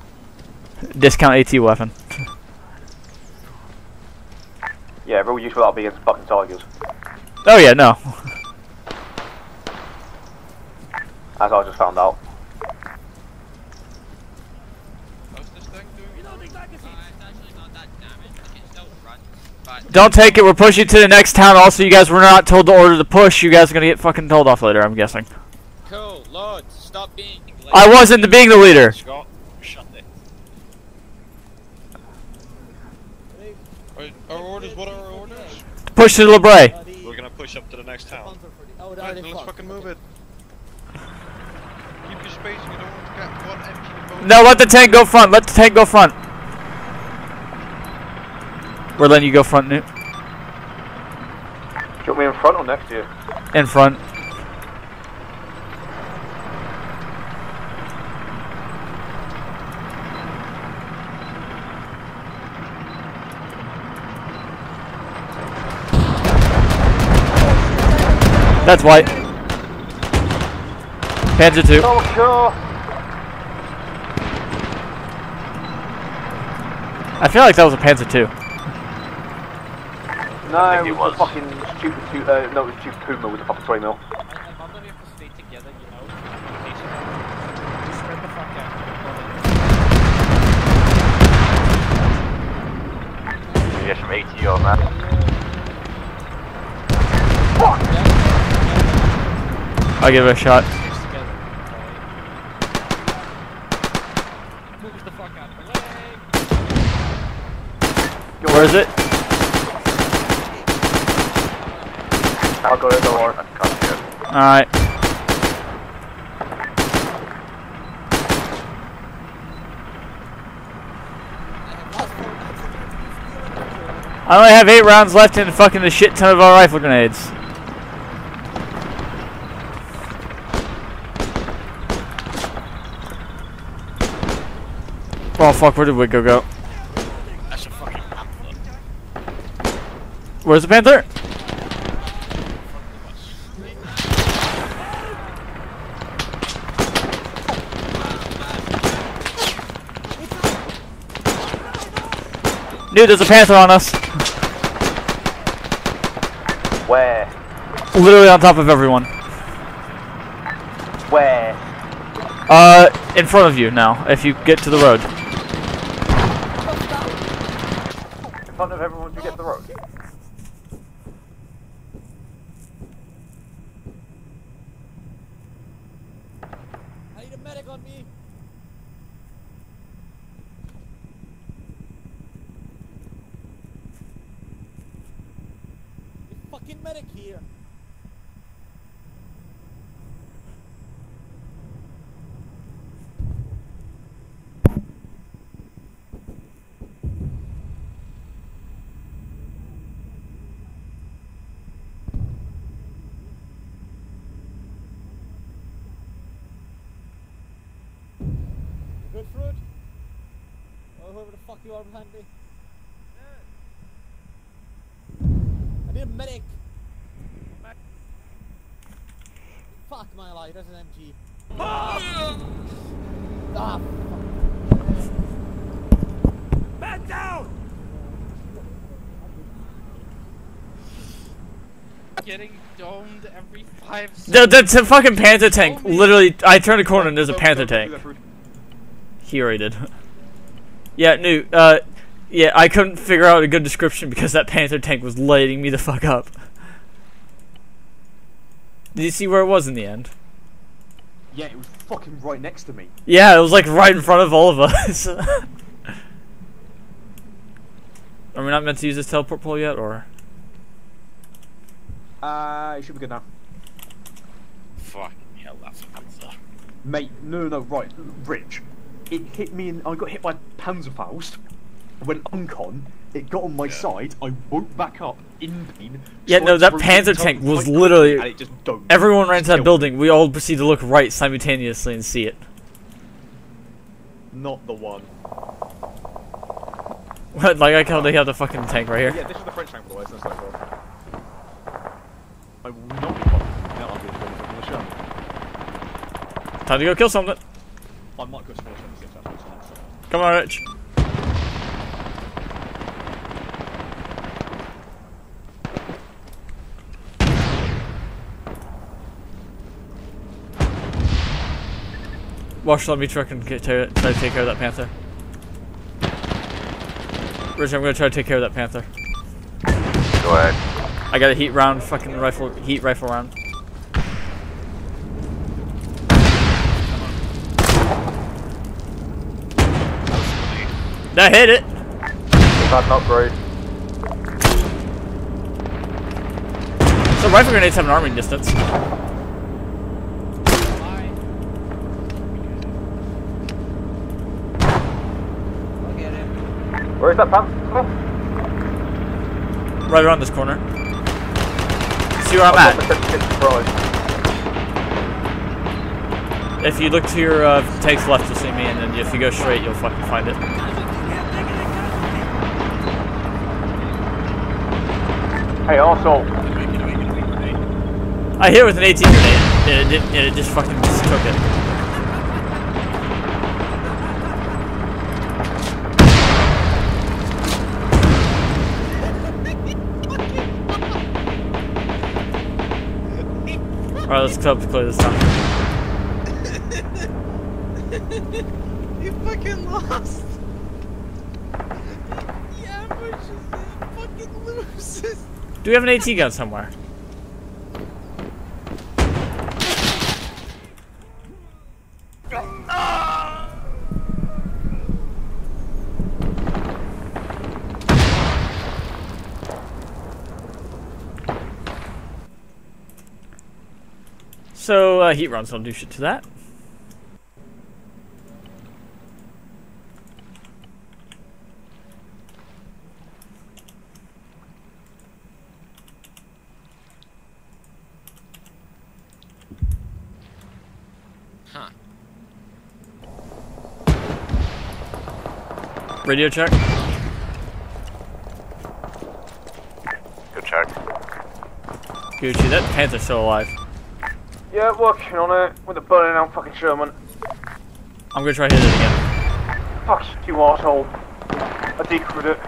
Discount AT weapon. Yeah, real useful that'll be against fucking tigers. Oh, yeah, no. As I just found out. How's this thing doing? Don't take it, we're pushing to the next town. Also, you guys were not told to order the push. You guys are gonna get fucking told off later, I'm guessing. Cool, Lord, stop being late. I wasn't the being the leader. Scott, shut it. Right, our orders, what are our orders? Push to Libre. We're gonna push up to the next town. Oh, Right, let's fucking move it. Keep your spacing, you don't want to get one engine. No, let the tank go front. Let the tank go front. We're letting you go front, Newt. Do you want me in front or next to you? In front. That's white. Panzer 2. Oh, sure. I feel like that was a Panther too. No, it was, the fucking stupid. Tu- uh, no, it was stupid Puma with the fucking three mil. Get some ATO, man. I'll give it a shot. Where is it? I'll go to the door. Alright. I only have eight rounds left in fucking a shit ton of our rifle grenades. Fuck, where did Wiggo go? That's a fucking panther. Where's the panther? Dude, there's a panther on us. Where? Literally on top of everyone. Where? Uh, in front of you now, if you get to the road. In front of everyone to get the road. I need a medic on me. A fucking medic here. Good fruit? Or whoever the fuck you are behind me. I need a medic! Fuck my life, that's an MG. Ah! ah Man down! Getting domed every five The, that's a fucking panther tank. Literally, I turned a corner and there's a panther tank. He already did. Yeah, no, uh, yeah, I couldn't figure out a good description because that panther tank was lighting me the fuck up. Did you see where it was in the end? Yeah, it was fucking right next to me. Yeah, it was like right in front of all of us. Are we not meant to use this teleport pole yet, or? Uh, it should be good now. Fucking hell, that's a panther. Mate, no, no, right, Rich. It hit me and I got hit by Panzerfaust. I went uncon. It got on my side. I woke back up in pain. Yeah, no, that Panzer tank was literally. And it just don't. Everyone ran to that killed building. We all proceeded to look right simultaneously and see it. Not the one. What? Like I how they have the fucking tank right here. Yeah, this is the French tank, by the way. So that's like, well. I will not be bothered. No, I'll be bothered. Show Time to go kill something. I might go small show if that's what's next. Come on, Rich. Watch, let me truck and get to, try to take care of that panther. Rich, I'm gonna try to take care of that panther. Go ahead. I got a heat round, fucking rifle, heat rifle round. That hit it. That's not great. So rifle grenades have an arming distance. Where's that panther? Right around this corner. See where I'm at? If you look to your uh, tank's left, you'll see me, and then if you go straight, you'll fucking find it. Hey, also. I hit with an 18 grenade, and it, and it just fucking just took it. Alright, let's club clear this time. you fucking lost. Do we have an AT gun somewhere? So, uh, heat runs don't do shit to that. Huh. Radio check. Good check. Gucci, that panther's still alive. Yeah, working on it with a burning out fucking Sherman. I'm gonna try hit it again. Fuck you, asshole. I decrewed it.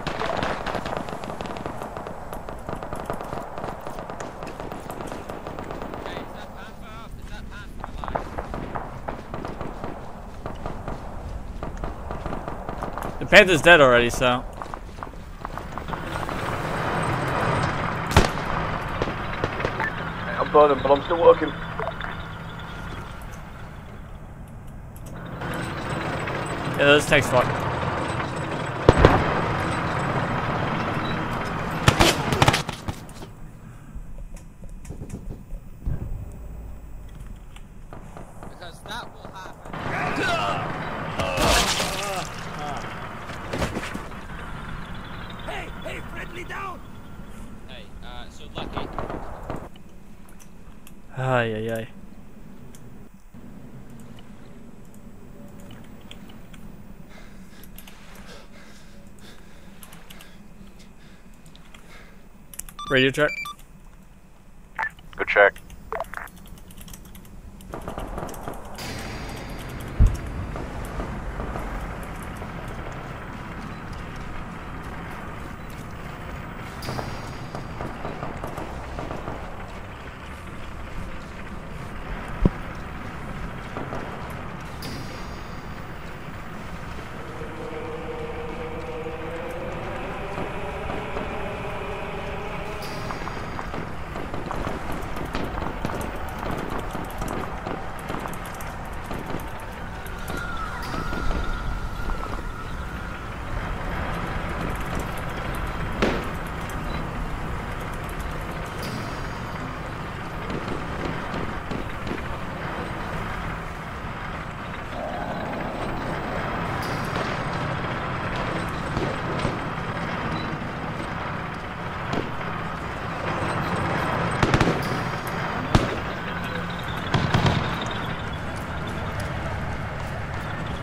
The panther's dead already, so. I'm burning, but I'm still working. Yeah, those takes what? Because that will happen. Hey, hey, friendly down! Hey, uh, so Lucky, Ay, ay, ay. Radio check. Good check.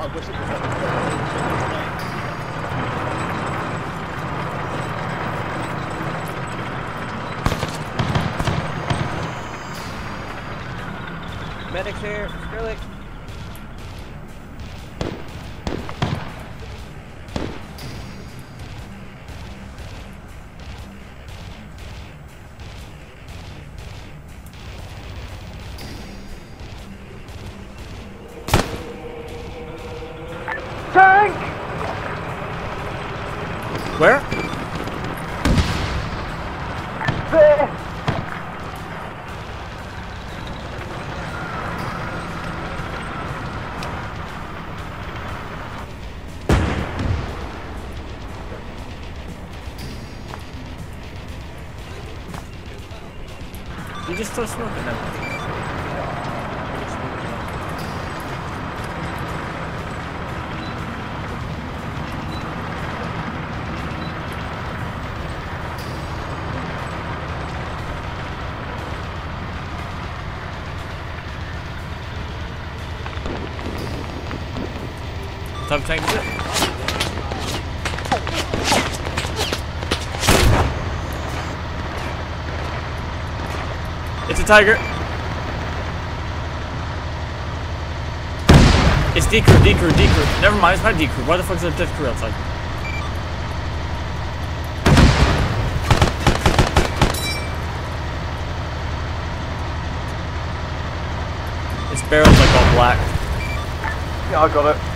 I wish it was Medics here. Skrillex. Tank! Where? There! You just still smoking It's a tiger. It's decrew, decrew, decrew. Never mind, it's not decrew. Why the fuck is there a death outside? Its barrel's like all black. Yeah, I got it.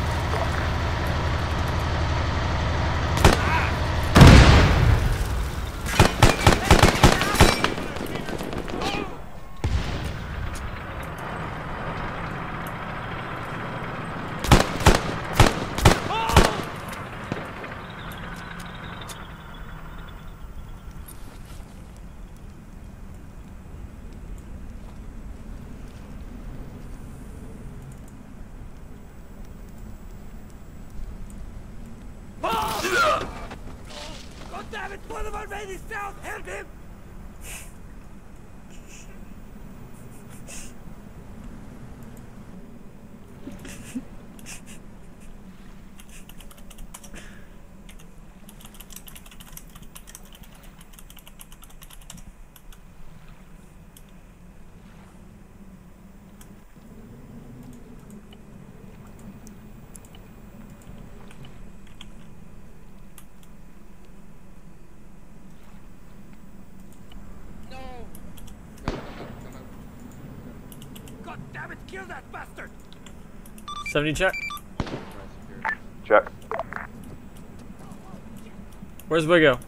Kill that bastard! 70 check. Check. Where's Wigo?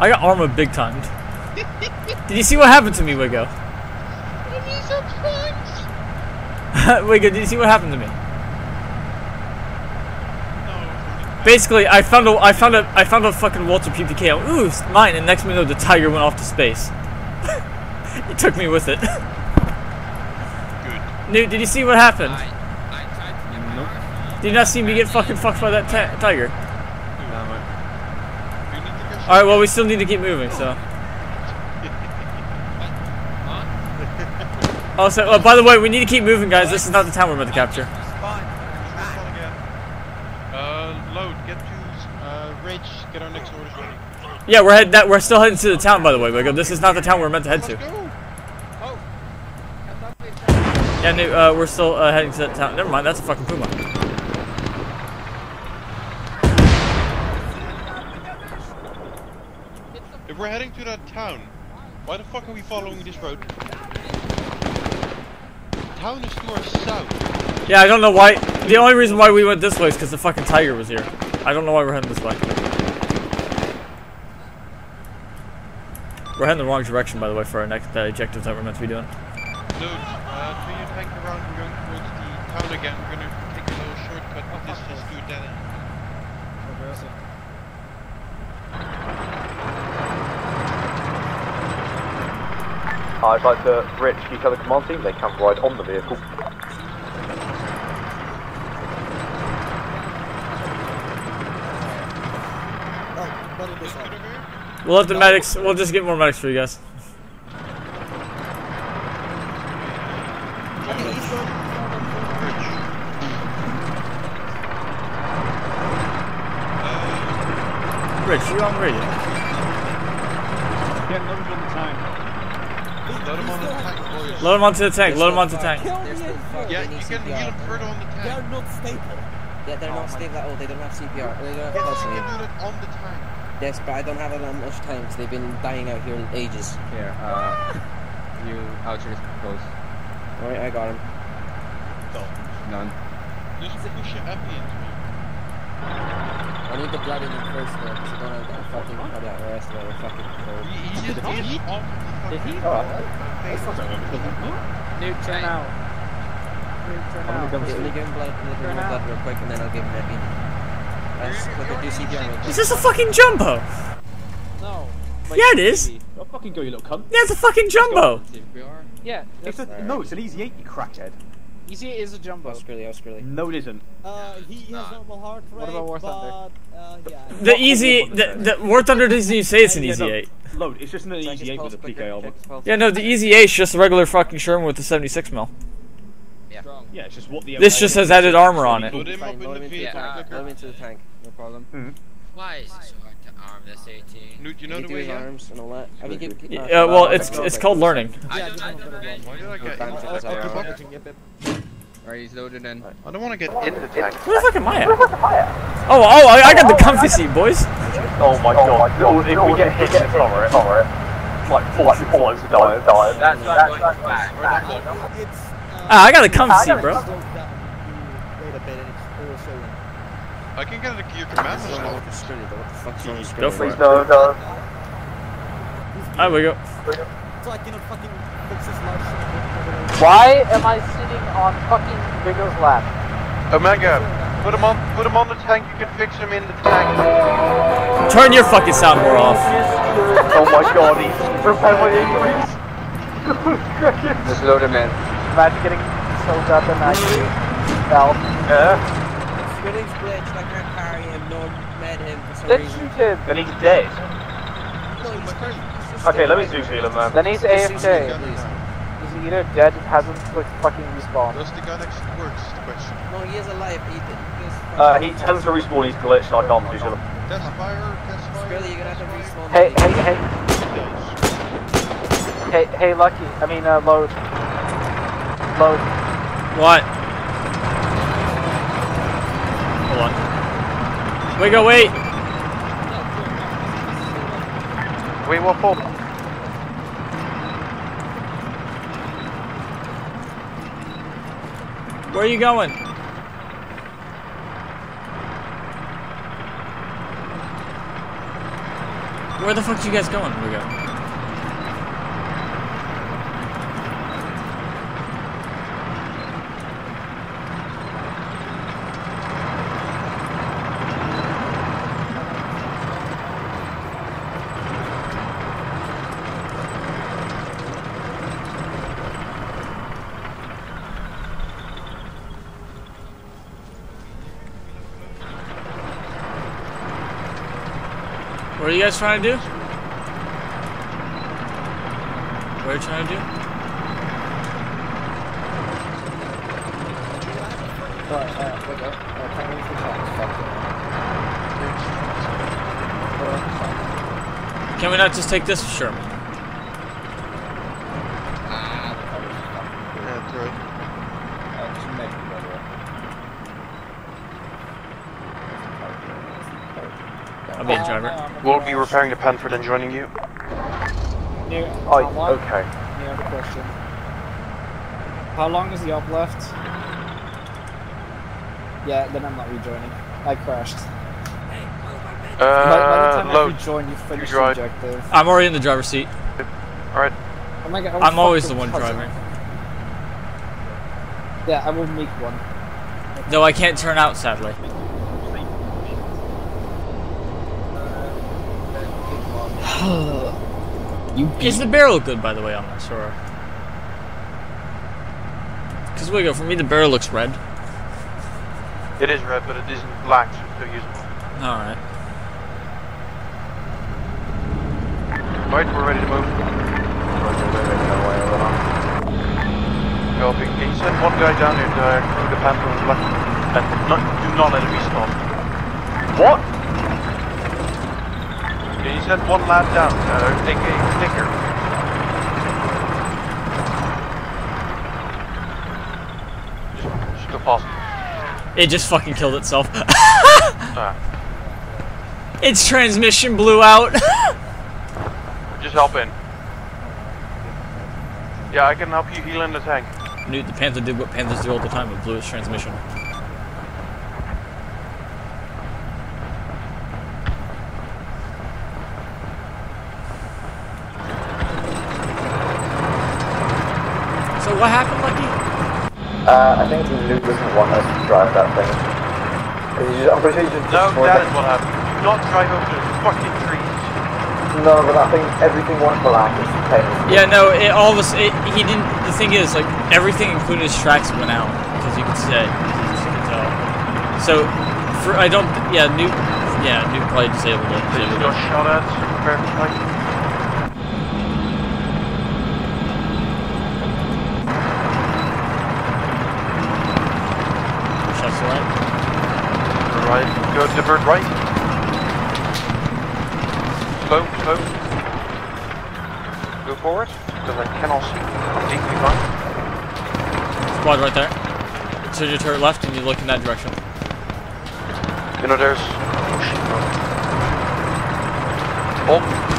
I got armor big timed. Did you see what happened to me, Wigo? Wigo, did you see what happened to me? Basically, I found a, I found a, I found a fucking Walther PPK. Ooh, it's mine. And next minute, the tiger went off to space. it took me with it. Newt, did you see what happened? Did you not see me get fucking fucked by that ti- tiger? Alright, well, we still need to keep moving, so. Oh, oh, by the way, we need to keep moving, guys. This is not the town we're about to capture. Uh, load, get to uh, Ridge, get our next orders ready. Yeah, we're head that we're still heading to the town, by the way, Wigo. This is not the town we're meant to head to. Yeah, no, uh, we're still uh, heading to that town. Never mind, that's a fucking puma. If we're heading to that town, why the fuck are we following this road? Is to our south. Yeah, I don't know why. The only reason why we went this way is because the fucking tiger was here. I don't know why we're heading this way. We're heading the wrong direction, by the way, for our next uh, objectives that we're meant to be doing. Load, uh, turn your tank around, we're going towards the town again. We're gonna take a little shortcut, but this just do a dead end. I'd like to Rich, you tell the command team they can ride on the vehicle. We'll have the medics. We'll just get more medics for you guys. Rich, you on radio? Get loaded on the tank. Load him on the tank, boys. Load him onto the tank. Load him onto the tank. Yeah, you can heal him further on the tank. They're not stable. Yeah, they're not stable at all. They don't have CPR. They don't have Yes, pulse you rate. can do that on the tank. Yes, but I don't have that much time because they've been dying out here in ages. Here, uh, you outers close. Alright, I got him. No. None. Just push your epi into me. I need the blood in him first though, because I don't have that fucking cardiac arrest or a fucking cold. He, he just he's off the fucking Nuke, turn out. Nuke, turn I'm out. gonna give him blood, I'm gonna give him blood real quick and then I'll give him epi. Let's quicker do CPR real quick. Is this a fucking jumbo? No. Yeah, it is. I'll fucking go, you little cunt. Yeah, it's a fucking jumbo. Yeah, It's a, no, it's an easy eight, you crackhead. Easy is a jumbo. Australia, Australia. No, it isn't. Uh, he has normal heart rate, What about War but Thunder? uh, yeah. The easy, the, the War Thunder doesn't even say it's an easy eight. Load, it's just an Check easy eight with a quicker, PK check armor. Yeah, no, the easy 8 is just a regular fucking Sherman with the 76 mil. Yeah, yeah, it's just what the This just has added armor on it. Load him Fine, up in the him into the vehicle tank. him into the tank. No problem. Why is it so hard to arm arm this AT. Newt, you know You the way his arms and all that. I mean, give, Yeah, uh, well, it's it's called learning. I don't, I don't know. Why did I get Back into to the the tower. fucking Alright, he's loaded in. I don't want to get in the tank. Where the fuck am I at? Oh, oh, I, I got the comfy seat, boys. Oh my god. Oh, if we get hit in over it, over it. Like, four bullets die, die. That's not going back. It's. Uh, Ah, I got the comfy seat, bro. Wait a bit, and it's also. I can get a gear command I don't know now. what the Australia, what the fuck's on Go for it. No, no. There we go. It's like, you know, fucking fix this large shit. Why am I sitting on fucking Riggo's lap? Omega, put him on, put him on the tank. You can fix him in the tank. Turn your fucking soundboard off. Oh my god, he's repaired my injuries. Just load him in. Imagine getting so goddamn angry. Valve. Yeah. Squidding's glitched, I can't carry him, no one met him for some Let's reason. shoot him. Then he's dead. No, he's fine. He's just Okay, let me dead. zoom heal him, man. Then he's Just shoot AFK. Please. He's either dead, hasn't like, fucking respawned. Does the gun actually work? Is the question. No, he is alive, he did. He is Uh, he tends to respawn, he's glitched, I can't do something. Test fire, test fire. Squirrely, you're gonna have to respawn. Hey, hey, hey, hey, hey, Lucky. I mean, uh, load. Load. What? Hold on. Wait, go, wait. Wait, what for? Where are you going? Where the fuck are you guys going? We go. You guys trying to do? What are you trying to do? Can we not just take this, Sherman? Yeah, that's right. Uh, just make it, by the way. I'll be a driver. We'll be repairing the Panther and joining you. New, Oh, Tom, okay. New, I have a question. How long is the op left? Yeah, then I'm not rejoining. I crashed. by, by the Uh, time I rejoin, you finish the objective. I'm already in the driver's seat. Alright. Oh my god, I'm always the one puzzle. driving. Yeah, I will make one. No, I can't turn out, sadly. you Is the barrel good, by the way, on this, or? Because we go. For me, the barrel looks red. It is red, but it isn't black, so it's still usable. All right. Right, we're ready to move. Copy. Can you send one guy down here to uh, crew the Panther and Lucky? And not, do not let him respawn. What? Send one lad down, uh, aka Sticker? Just, just go past. It just fucking killed itself. Ah, its transmission blew out. just help in. Yeah, I can help you heal in the tank. Newt the Panther did what Panthers do all the time. It blew its transmission. What happened, Lucky? Uh, I think Luke doesn't want us to drive that thing. just, I'm pretty sure he's just No, destroyed that it. is what happened. Do not drive over the fucking trees. No, but I think everything went black. It's. Yeah, no, it all was. It, he didn't. The thing is, like everything, including his tracks, went out because you could see. You could tell. So, for I don't. Yeah, Newt. Yeah, Newt probably disabled it. They just got shot at. Squad right there. Turn your turret left and you look in that direction. You know, there's. Oh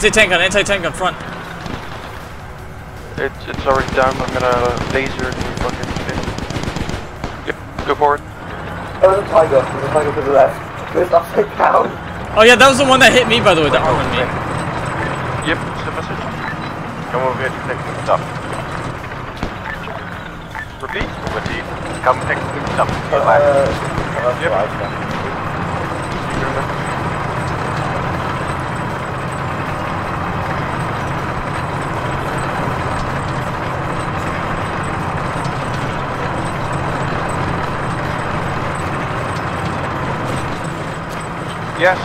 Anti-tank on, anti-tank gun front. It's it's already down. I'm gonna laser the fucking thing. Yep, go forward. Oh, there's a tiger. There's a tiger to the left. There's upside down. Oh yeah, that was the one that hit me by the way, that armored me. Yep, it's the message. Come over here to pick things up. Repeat? Repeat. Come pick things up. Come back. yep. Yes.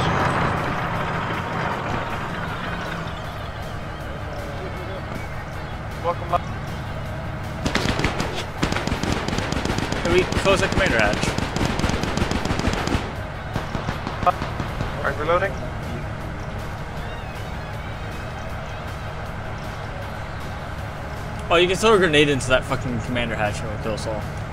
Welcome up. Can we close the commander hatch? Alright, reloading. Oh, you can throw a grenade into that fucking commander hatch and it'll kill us all.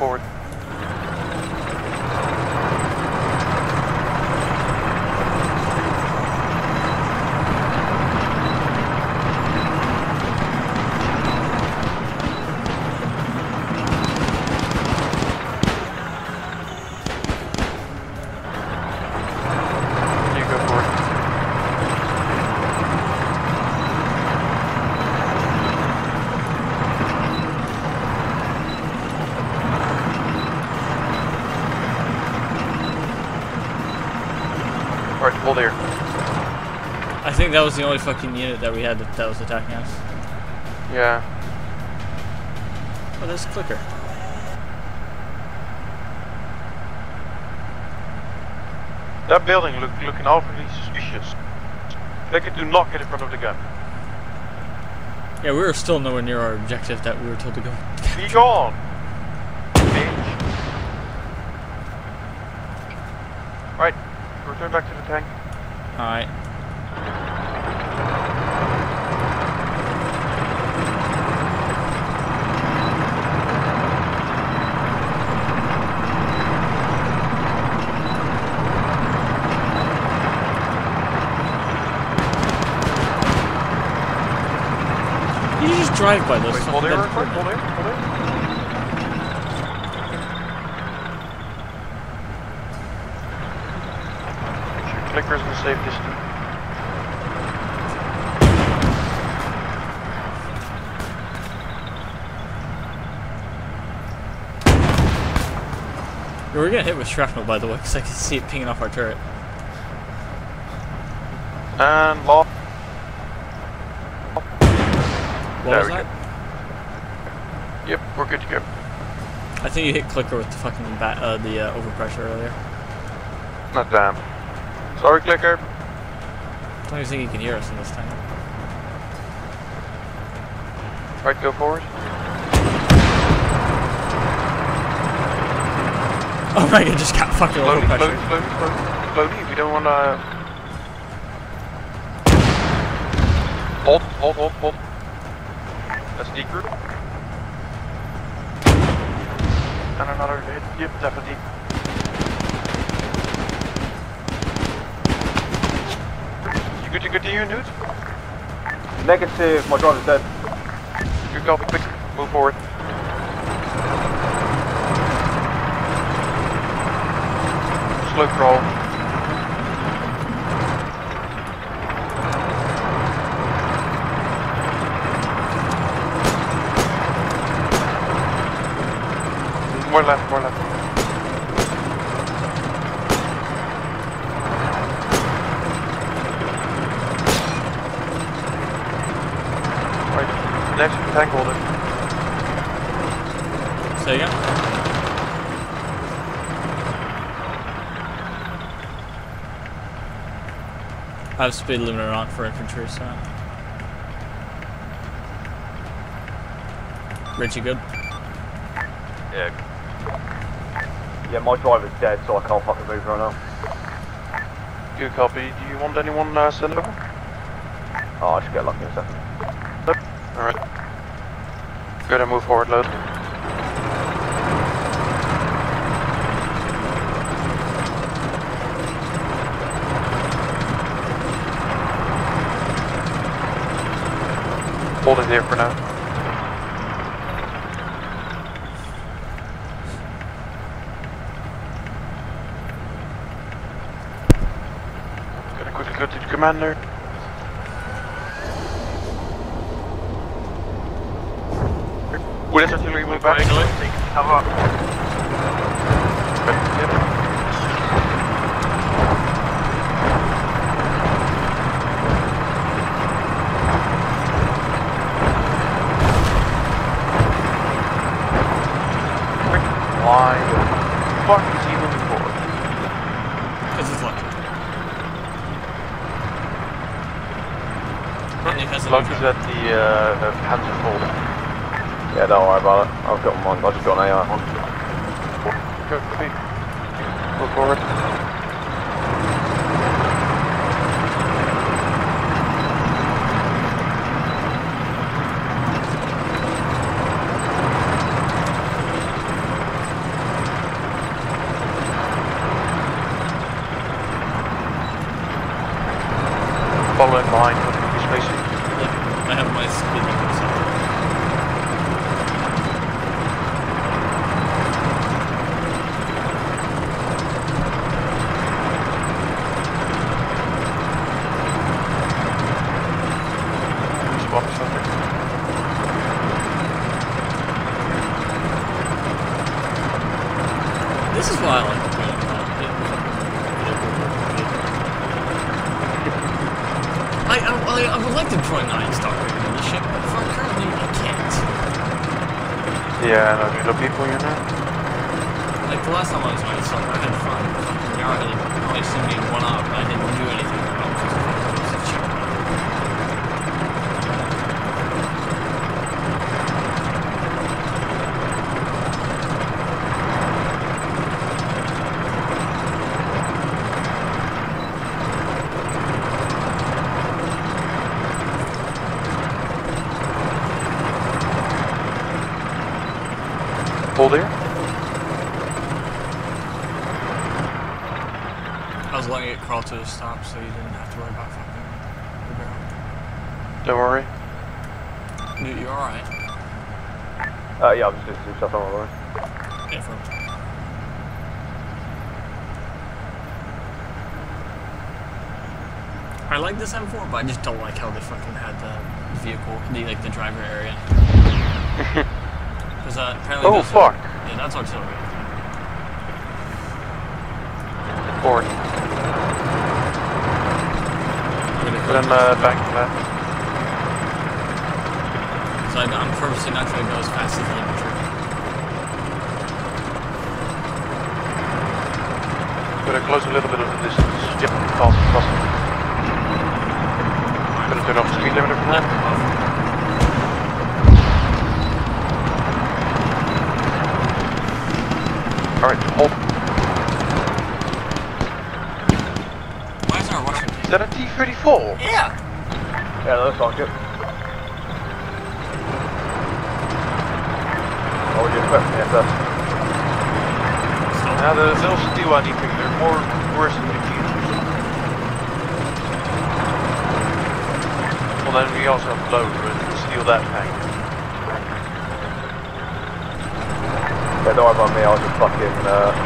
Okay, think that was the only fucking unit that we had that, that was attacking us. Yeah. Oh, there's a clicker. That building look looking awfully suspicious. They could do not get in front of the gun. Yeah, we were still nowhere near our objective that we were told to go. Be gone! Bitch. Right, return back to the tank. Alright. You just drive by those Wait, hold here, dead real quick, hold here, hold sure clicker's in safe distance. We're getting hit with shrapnel, by the way, because I can see it pinging off our turret. And lock. What there was we that? go. Yep, we're good to go. I think you hit clicker with the fucking bat, uh, the uh, overpressure earlier. Not damn. Sorry, clicker. I don't even think you can hear us in this time. Right, go forward. Oh my god, just got fucking Slowly, overpressure. slowly, slowly, slowly. We don't wanna. Hold, hold, hold, hold. That's D And another hit. Yep, definitely. You good to good to you, dude? Negative. My driver's dead. Good copy, quick. Move forward. Slow crawl. more left, more left. Right, left tank holder. Say again? I have speed limiter on for infantry, so. Richie, good. Yeah, my driver's dead, so I can't fucking move right now. Good copy. Do you want anyone uh, sent over? Oh, I should get lucky in a second. Alright. Good, and move forward, load. Hold it here for now. Gonna quickly go to the commander. Will artillery move back? Cover up. Why the fuck is he moving forward? Because it's lucky. And he has a Lucky's at the uh, uh, Panzer fold. Yeah, don't worry about it. I've got mine. I just got an AI on. Go, copy. Move forward. Following behind, looking for spacing. I have my speed limiter set. Spot something. Why I like uh, I, I, I, I would like to join Nine Star in this ship, but for currently I can't. Yeah, no, the people you know? Like the last time I was Nine Star, I had fun. Fucking Yara like, only seen me one up, I didn't do anything. I was just fucking piece of shit. Hold here. I was crawl to a stop so you didn't have to worry about fucking the barrel. Don't worry. You alright? Uh, yeah, I was just doing stuff on my line. Yeah, from I like this M4, but I just don't like how they fucking had the vehicle, the like the driver area. Because uh, apparently. Oh, that's fuck. yeah, that's artillery. Forward. Uh, back. So I, I'm purposely not trying to go as fast as the infantry. Gonna close a little bit of the distance. Yep, fast, fast. Gonna turn off the speed limiter for that. Alright, hold. Why is our Russian? Is that a T-34? Yeah! Yeah, that looks like it. What would you expect from the SS? Now the they'll steal anything, they're more worse than the Kilos. Well then we also have load, but steal that tank. Yeah, don't worry about me. I'll just fucking uh,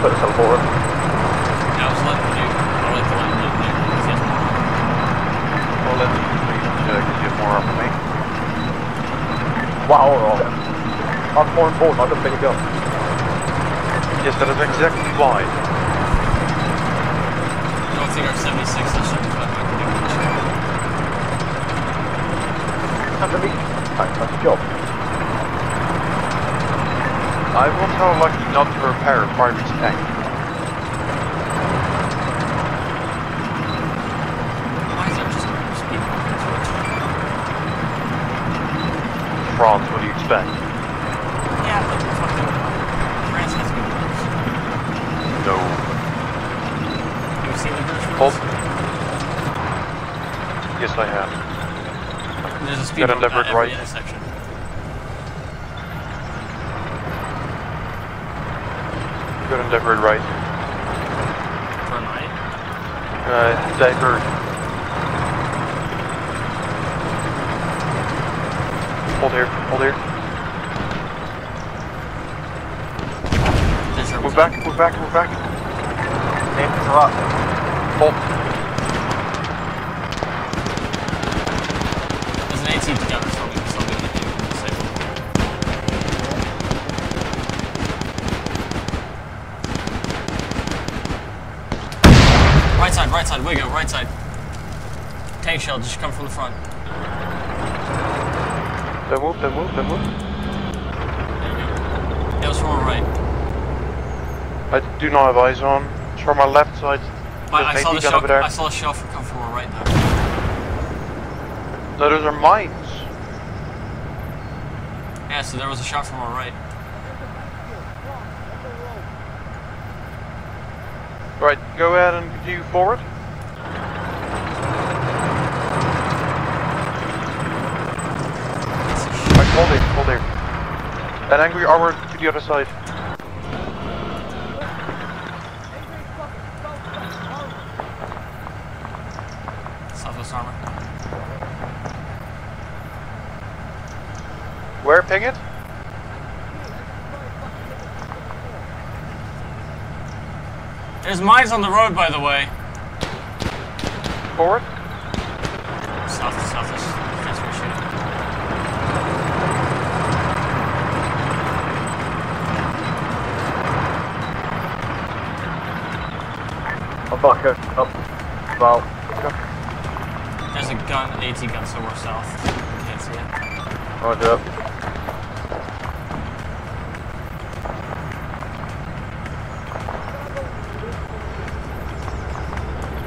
put the teleporter. Yeah, I was letting you. I like to let you do because he has more. Well let them uh, get more up on me. Wow, alright. I'm more important. I got a bigger gun. Yes, that is exactly why. You don't think our 76 and 75 might be different? Under me. Thanks, that's a job. I will tell Lucky not to repair a private tank. Why is there just speed bumps? France, what do you expect? Yeah, but fucking France has good roads. No. Have you seen the Hold. Yes, I have. There's a speed Get bump on leopard at every right. intersection. Good and divert right. Turn right. Uh, divert. Hold here, hold here. There's your Move back, move back, move back. Aim for up. Hold. There's an 18 together, so we can still do anything safe. Right side, right side, Wiggo, right side. Tank shell, just come from the front. Don't move, don't move, don't move. It was from our right. I do not have eyes on. It's from my left side. I, I saw the shell. over there. I saw the shell from come from our right though. No, those are mines. Yeah, so there was a shot from our right. Right, go ahead and continue forward. Right, hold it, hold there. And angry armor to the other side. Southwest armor. Where, ping it? There's mines on the road, by the way. Forward. South to southwest. That's where shooting. I'll back her up. Oh, well, There's a gun, AT gun somewhere south. Can't see it. roger up.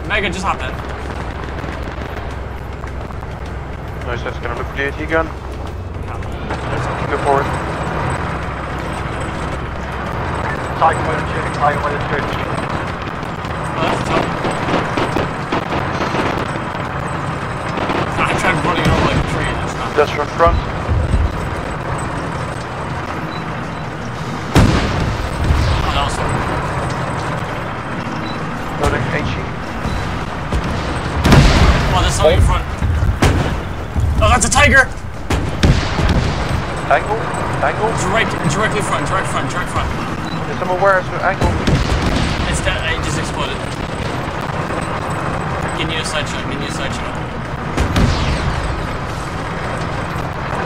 Mega, just hop in. Nice, that's gonna look for the AT gun. Go forward. Tiger by the church, tiger by the church. I tried running over like a tree and it's not. That's from front. Oh, that was fun. Loading HE. Oh, there's something in front. Oh, that's a tiger! Angle. Angle. Direct, directly front, direct front, direct front. Yes, I'm aware, so angle. It's dead, it just exploded. Give you a side shot, give you a side shot.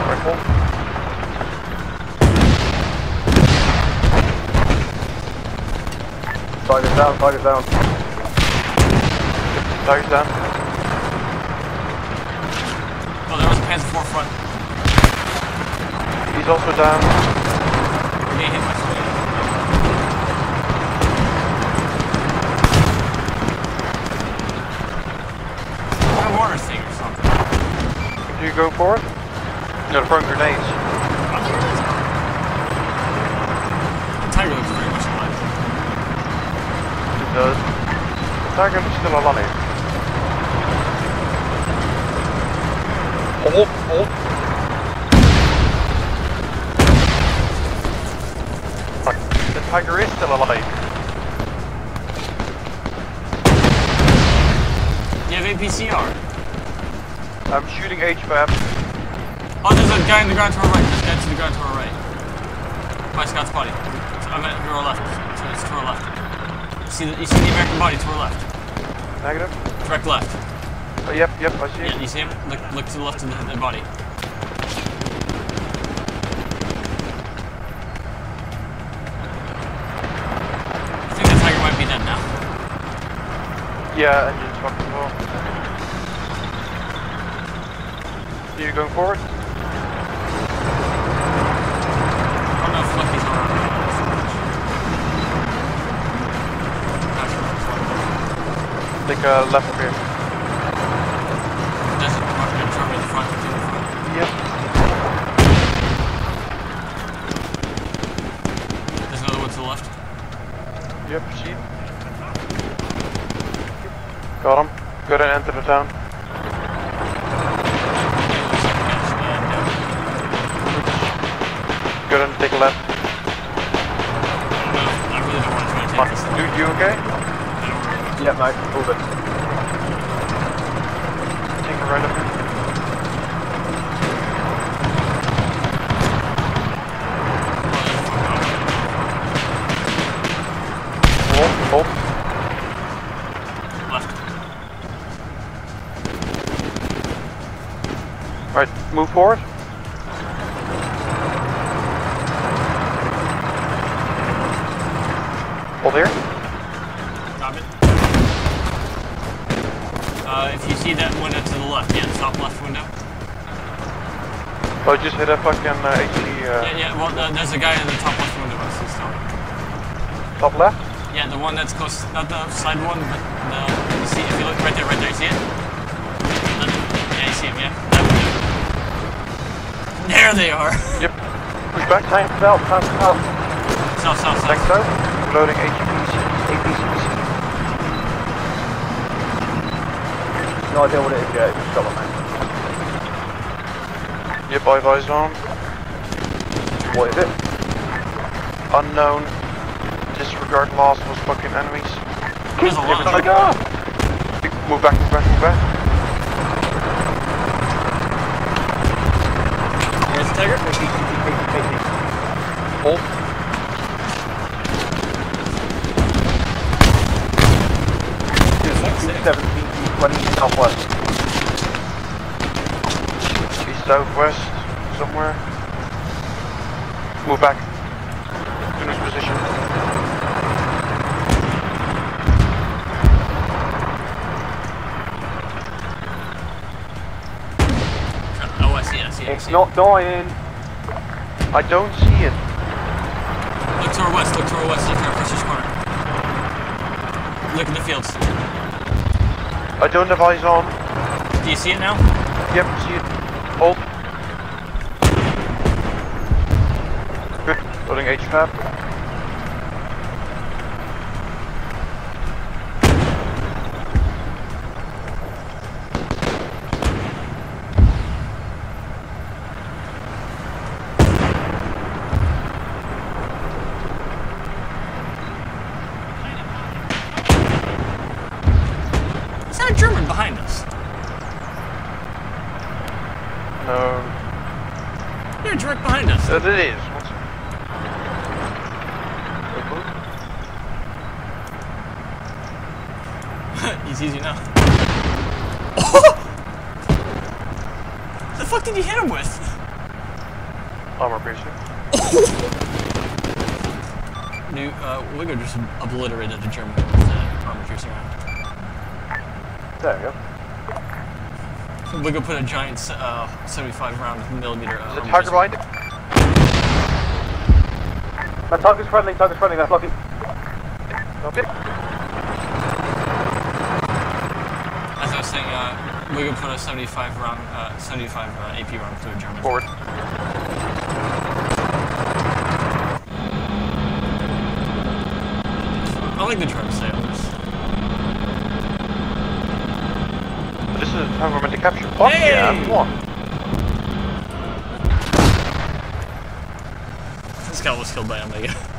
Rifle. Tiger's down, tiger's down. Tiger's down. Oh, there was a Panzer IV front. He's also down. Getting hit something. A mortar thing or something. Do you go forward? No, they're throwing grenades. The looks very much alive. It does. Tiger is still alive. Hold, hold. The tiger is still alive. Do you have APCR? I'm shooting HVAP. Oh, there's a guy in the ground to our right. There's a guy to the ground to our right. By Scott's body. I meant to our left. So it's to our left. You see the, you see the American body to our left. Negative. Direct left. Oh, yep, yep, I see. Yeah, you see him? Look, look to the left of the, the body. I think the tiger might be dead now. Yeah, engine's fucking well. Are you going forward? No, Lucky's on Take a left here. Move forward. Hold here. Stop it. Uh, if you see that window to the left, yeah, the top left window. Oh, just hit a fucking uh, HE. Uh, Yeah, yeah, well, uh, there's a guy in the top left window, see still. Top left? Yeah, the one that's close, not the side one, but the, you see, if you look right there, right there, you see it? Uh, Yeah, you see him, yeah? That window. There they are! Yep. Push back. Tank south, tank south. South, south, south. Tank south. Loading HEPs. APCs. No idea what it is yet, it's just got one, mate. Yep, I've eyes on. What is it? Unknown. Disregard lost was fucking enemies. There's a lot of ah! Move back, move back, move back. Where's the tiger? Hold. Seventeen, twenty southwest. East southwest, somewhere. Move back. Finish position. Oh, I see it, I see it. It's see not dying. I don't see it. Look to our west, look to our west, look to our first corner. Look in the fields. I don't have eyes on. Do you see it now? Yep, see it. Hold. Good. Loading HFAB. Is that a German behind us? No. Yeah, direct behind us. That it is. He's easy now. the fuck did you hit him with? Armor piercing. New, uh, Wigger just obliterated the German the armor piercing round. There we go. Wigger put a giant uh, 75 round millimeter. Uh, Is it piercing- behind? That target's friendly, target's friendly, that's lucky. Okay. As I was saying, uh, Wigger put a 75 round, uh, 75 uh, AP round to a German. Forward. I like the drum sailors. This is a time we're meant to capture. Fuck Hey! come on. This guy was killed by Omega.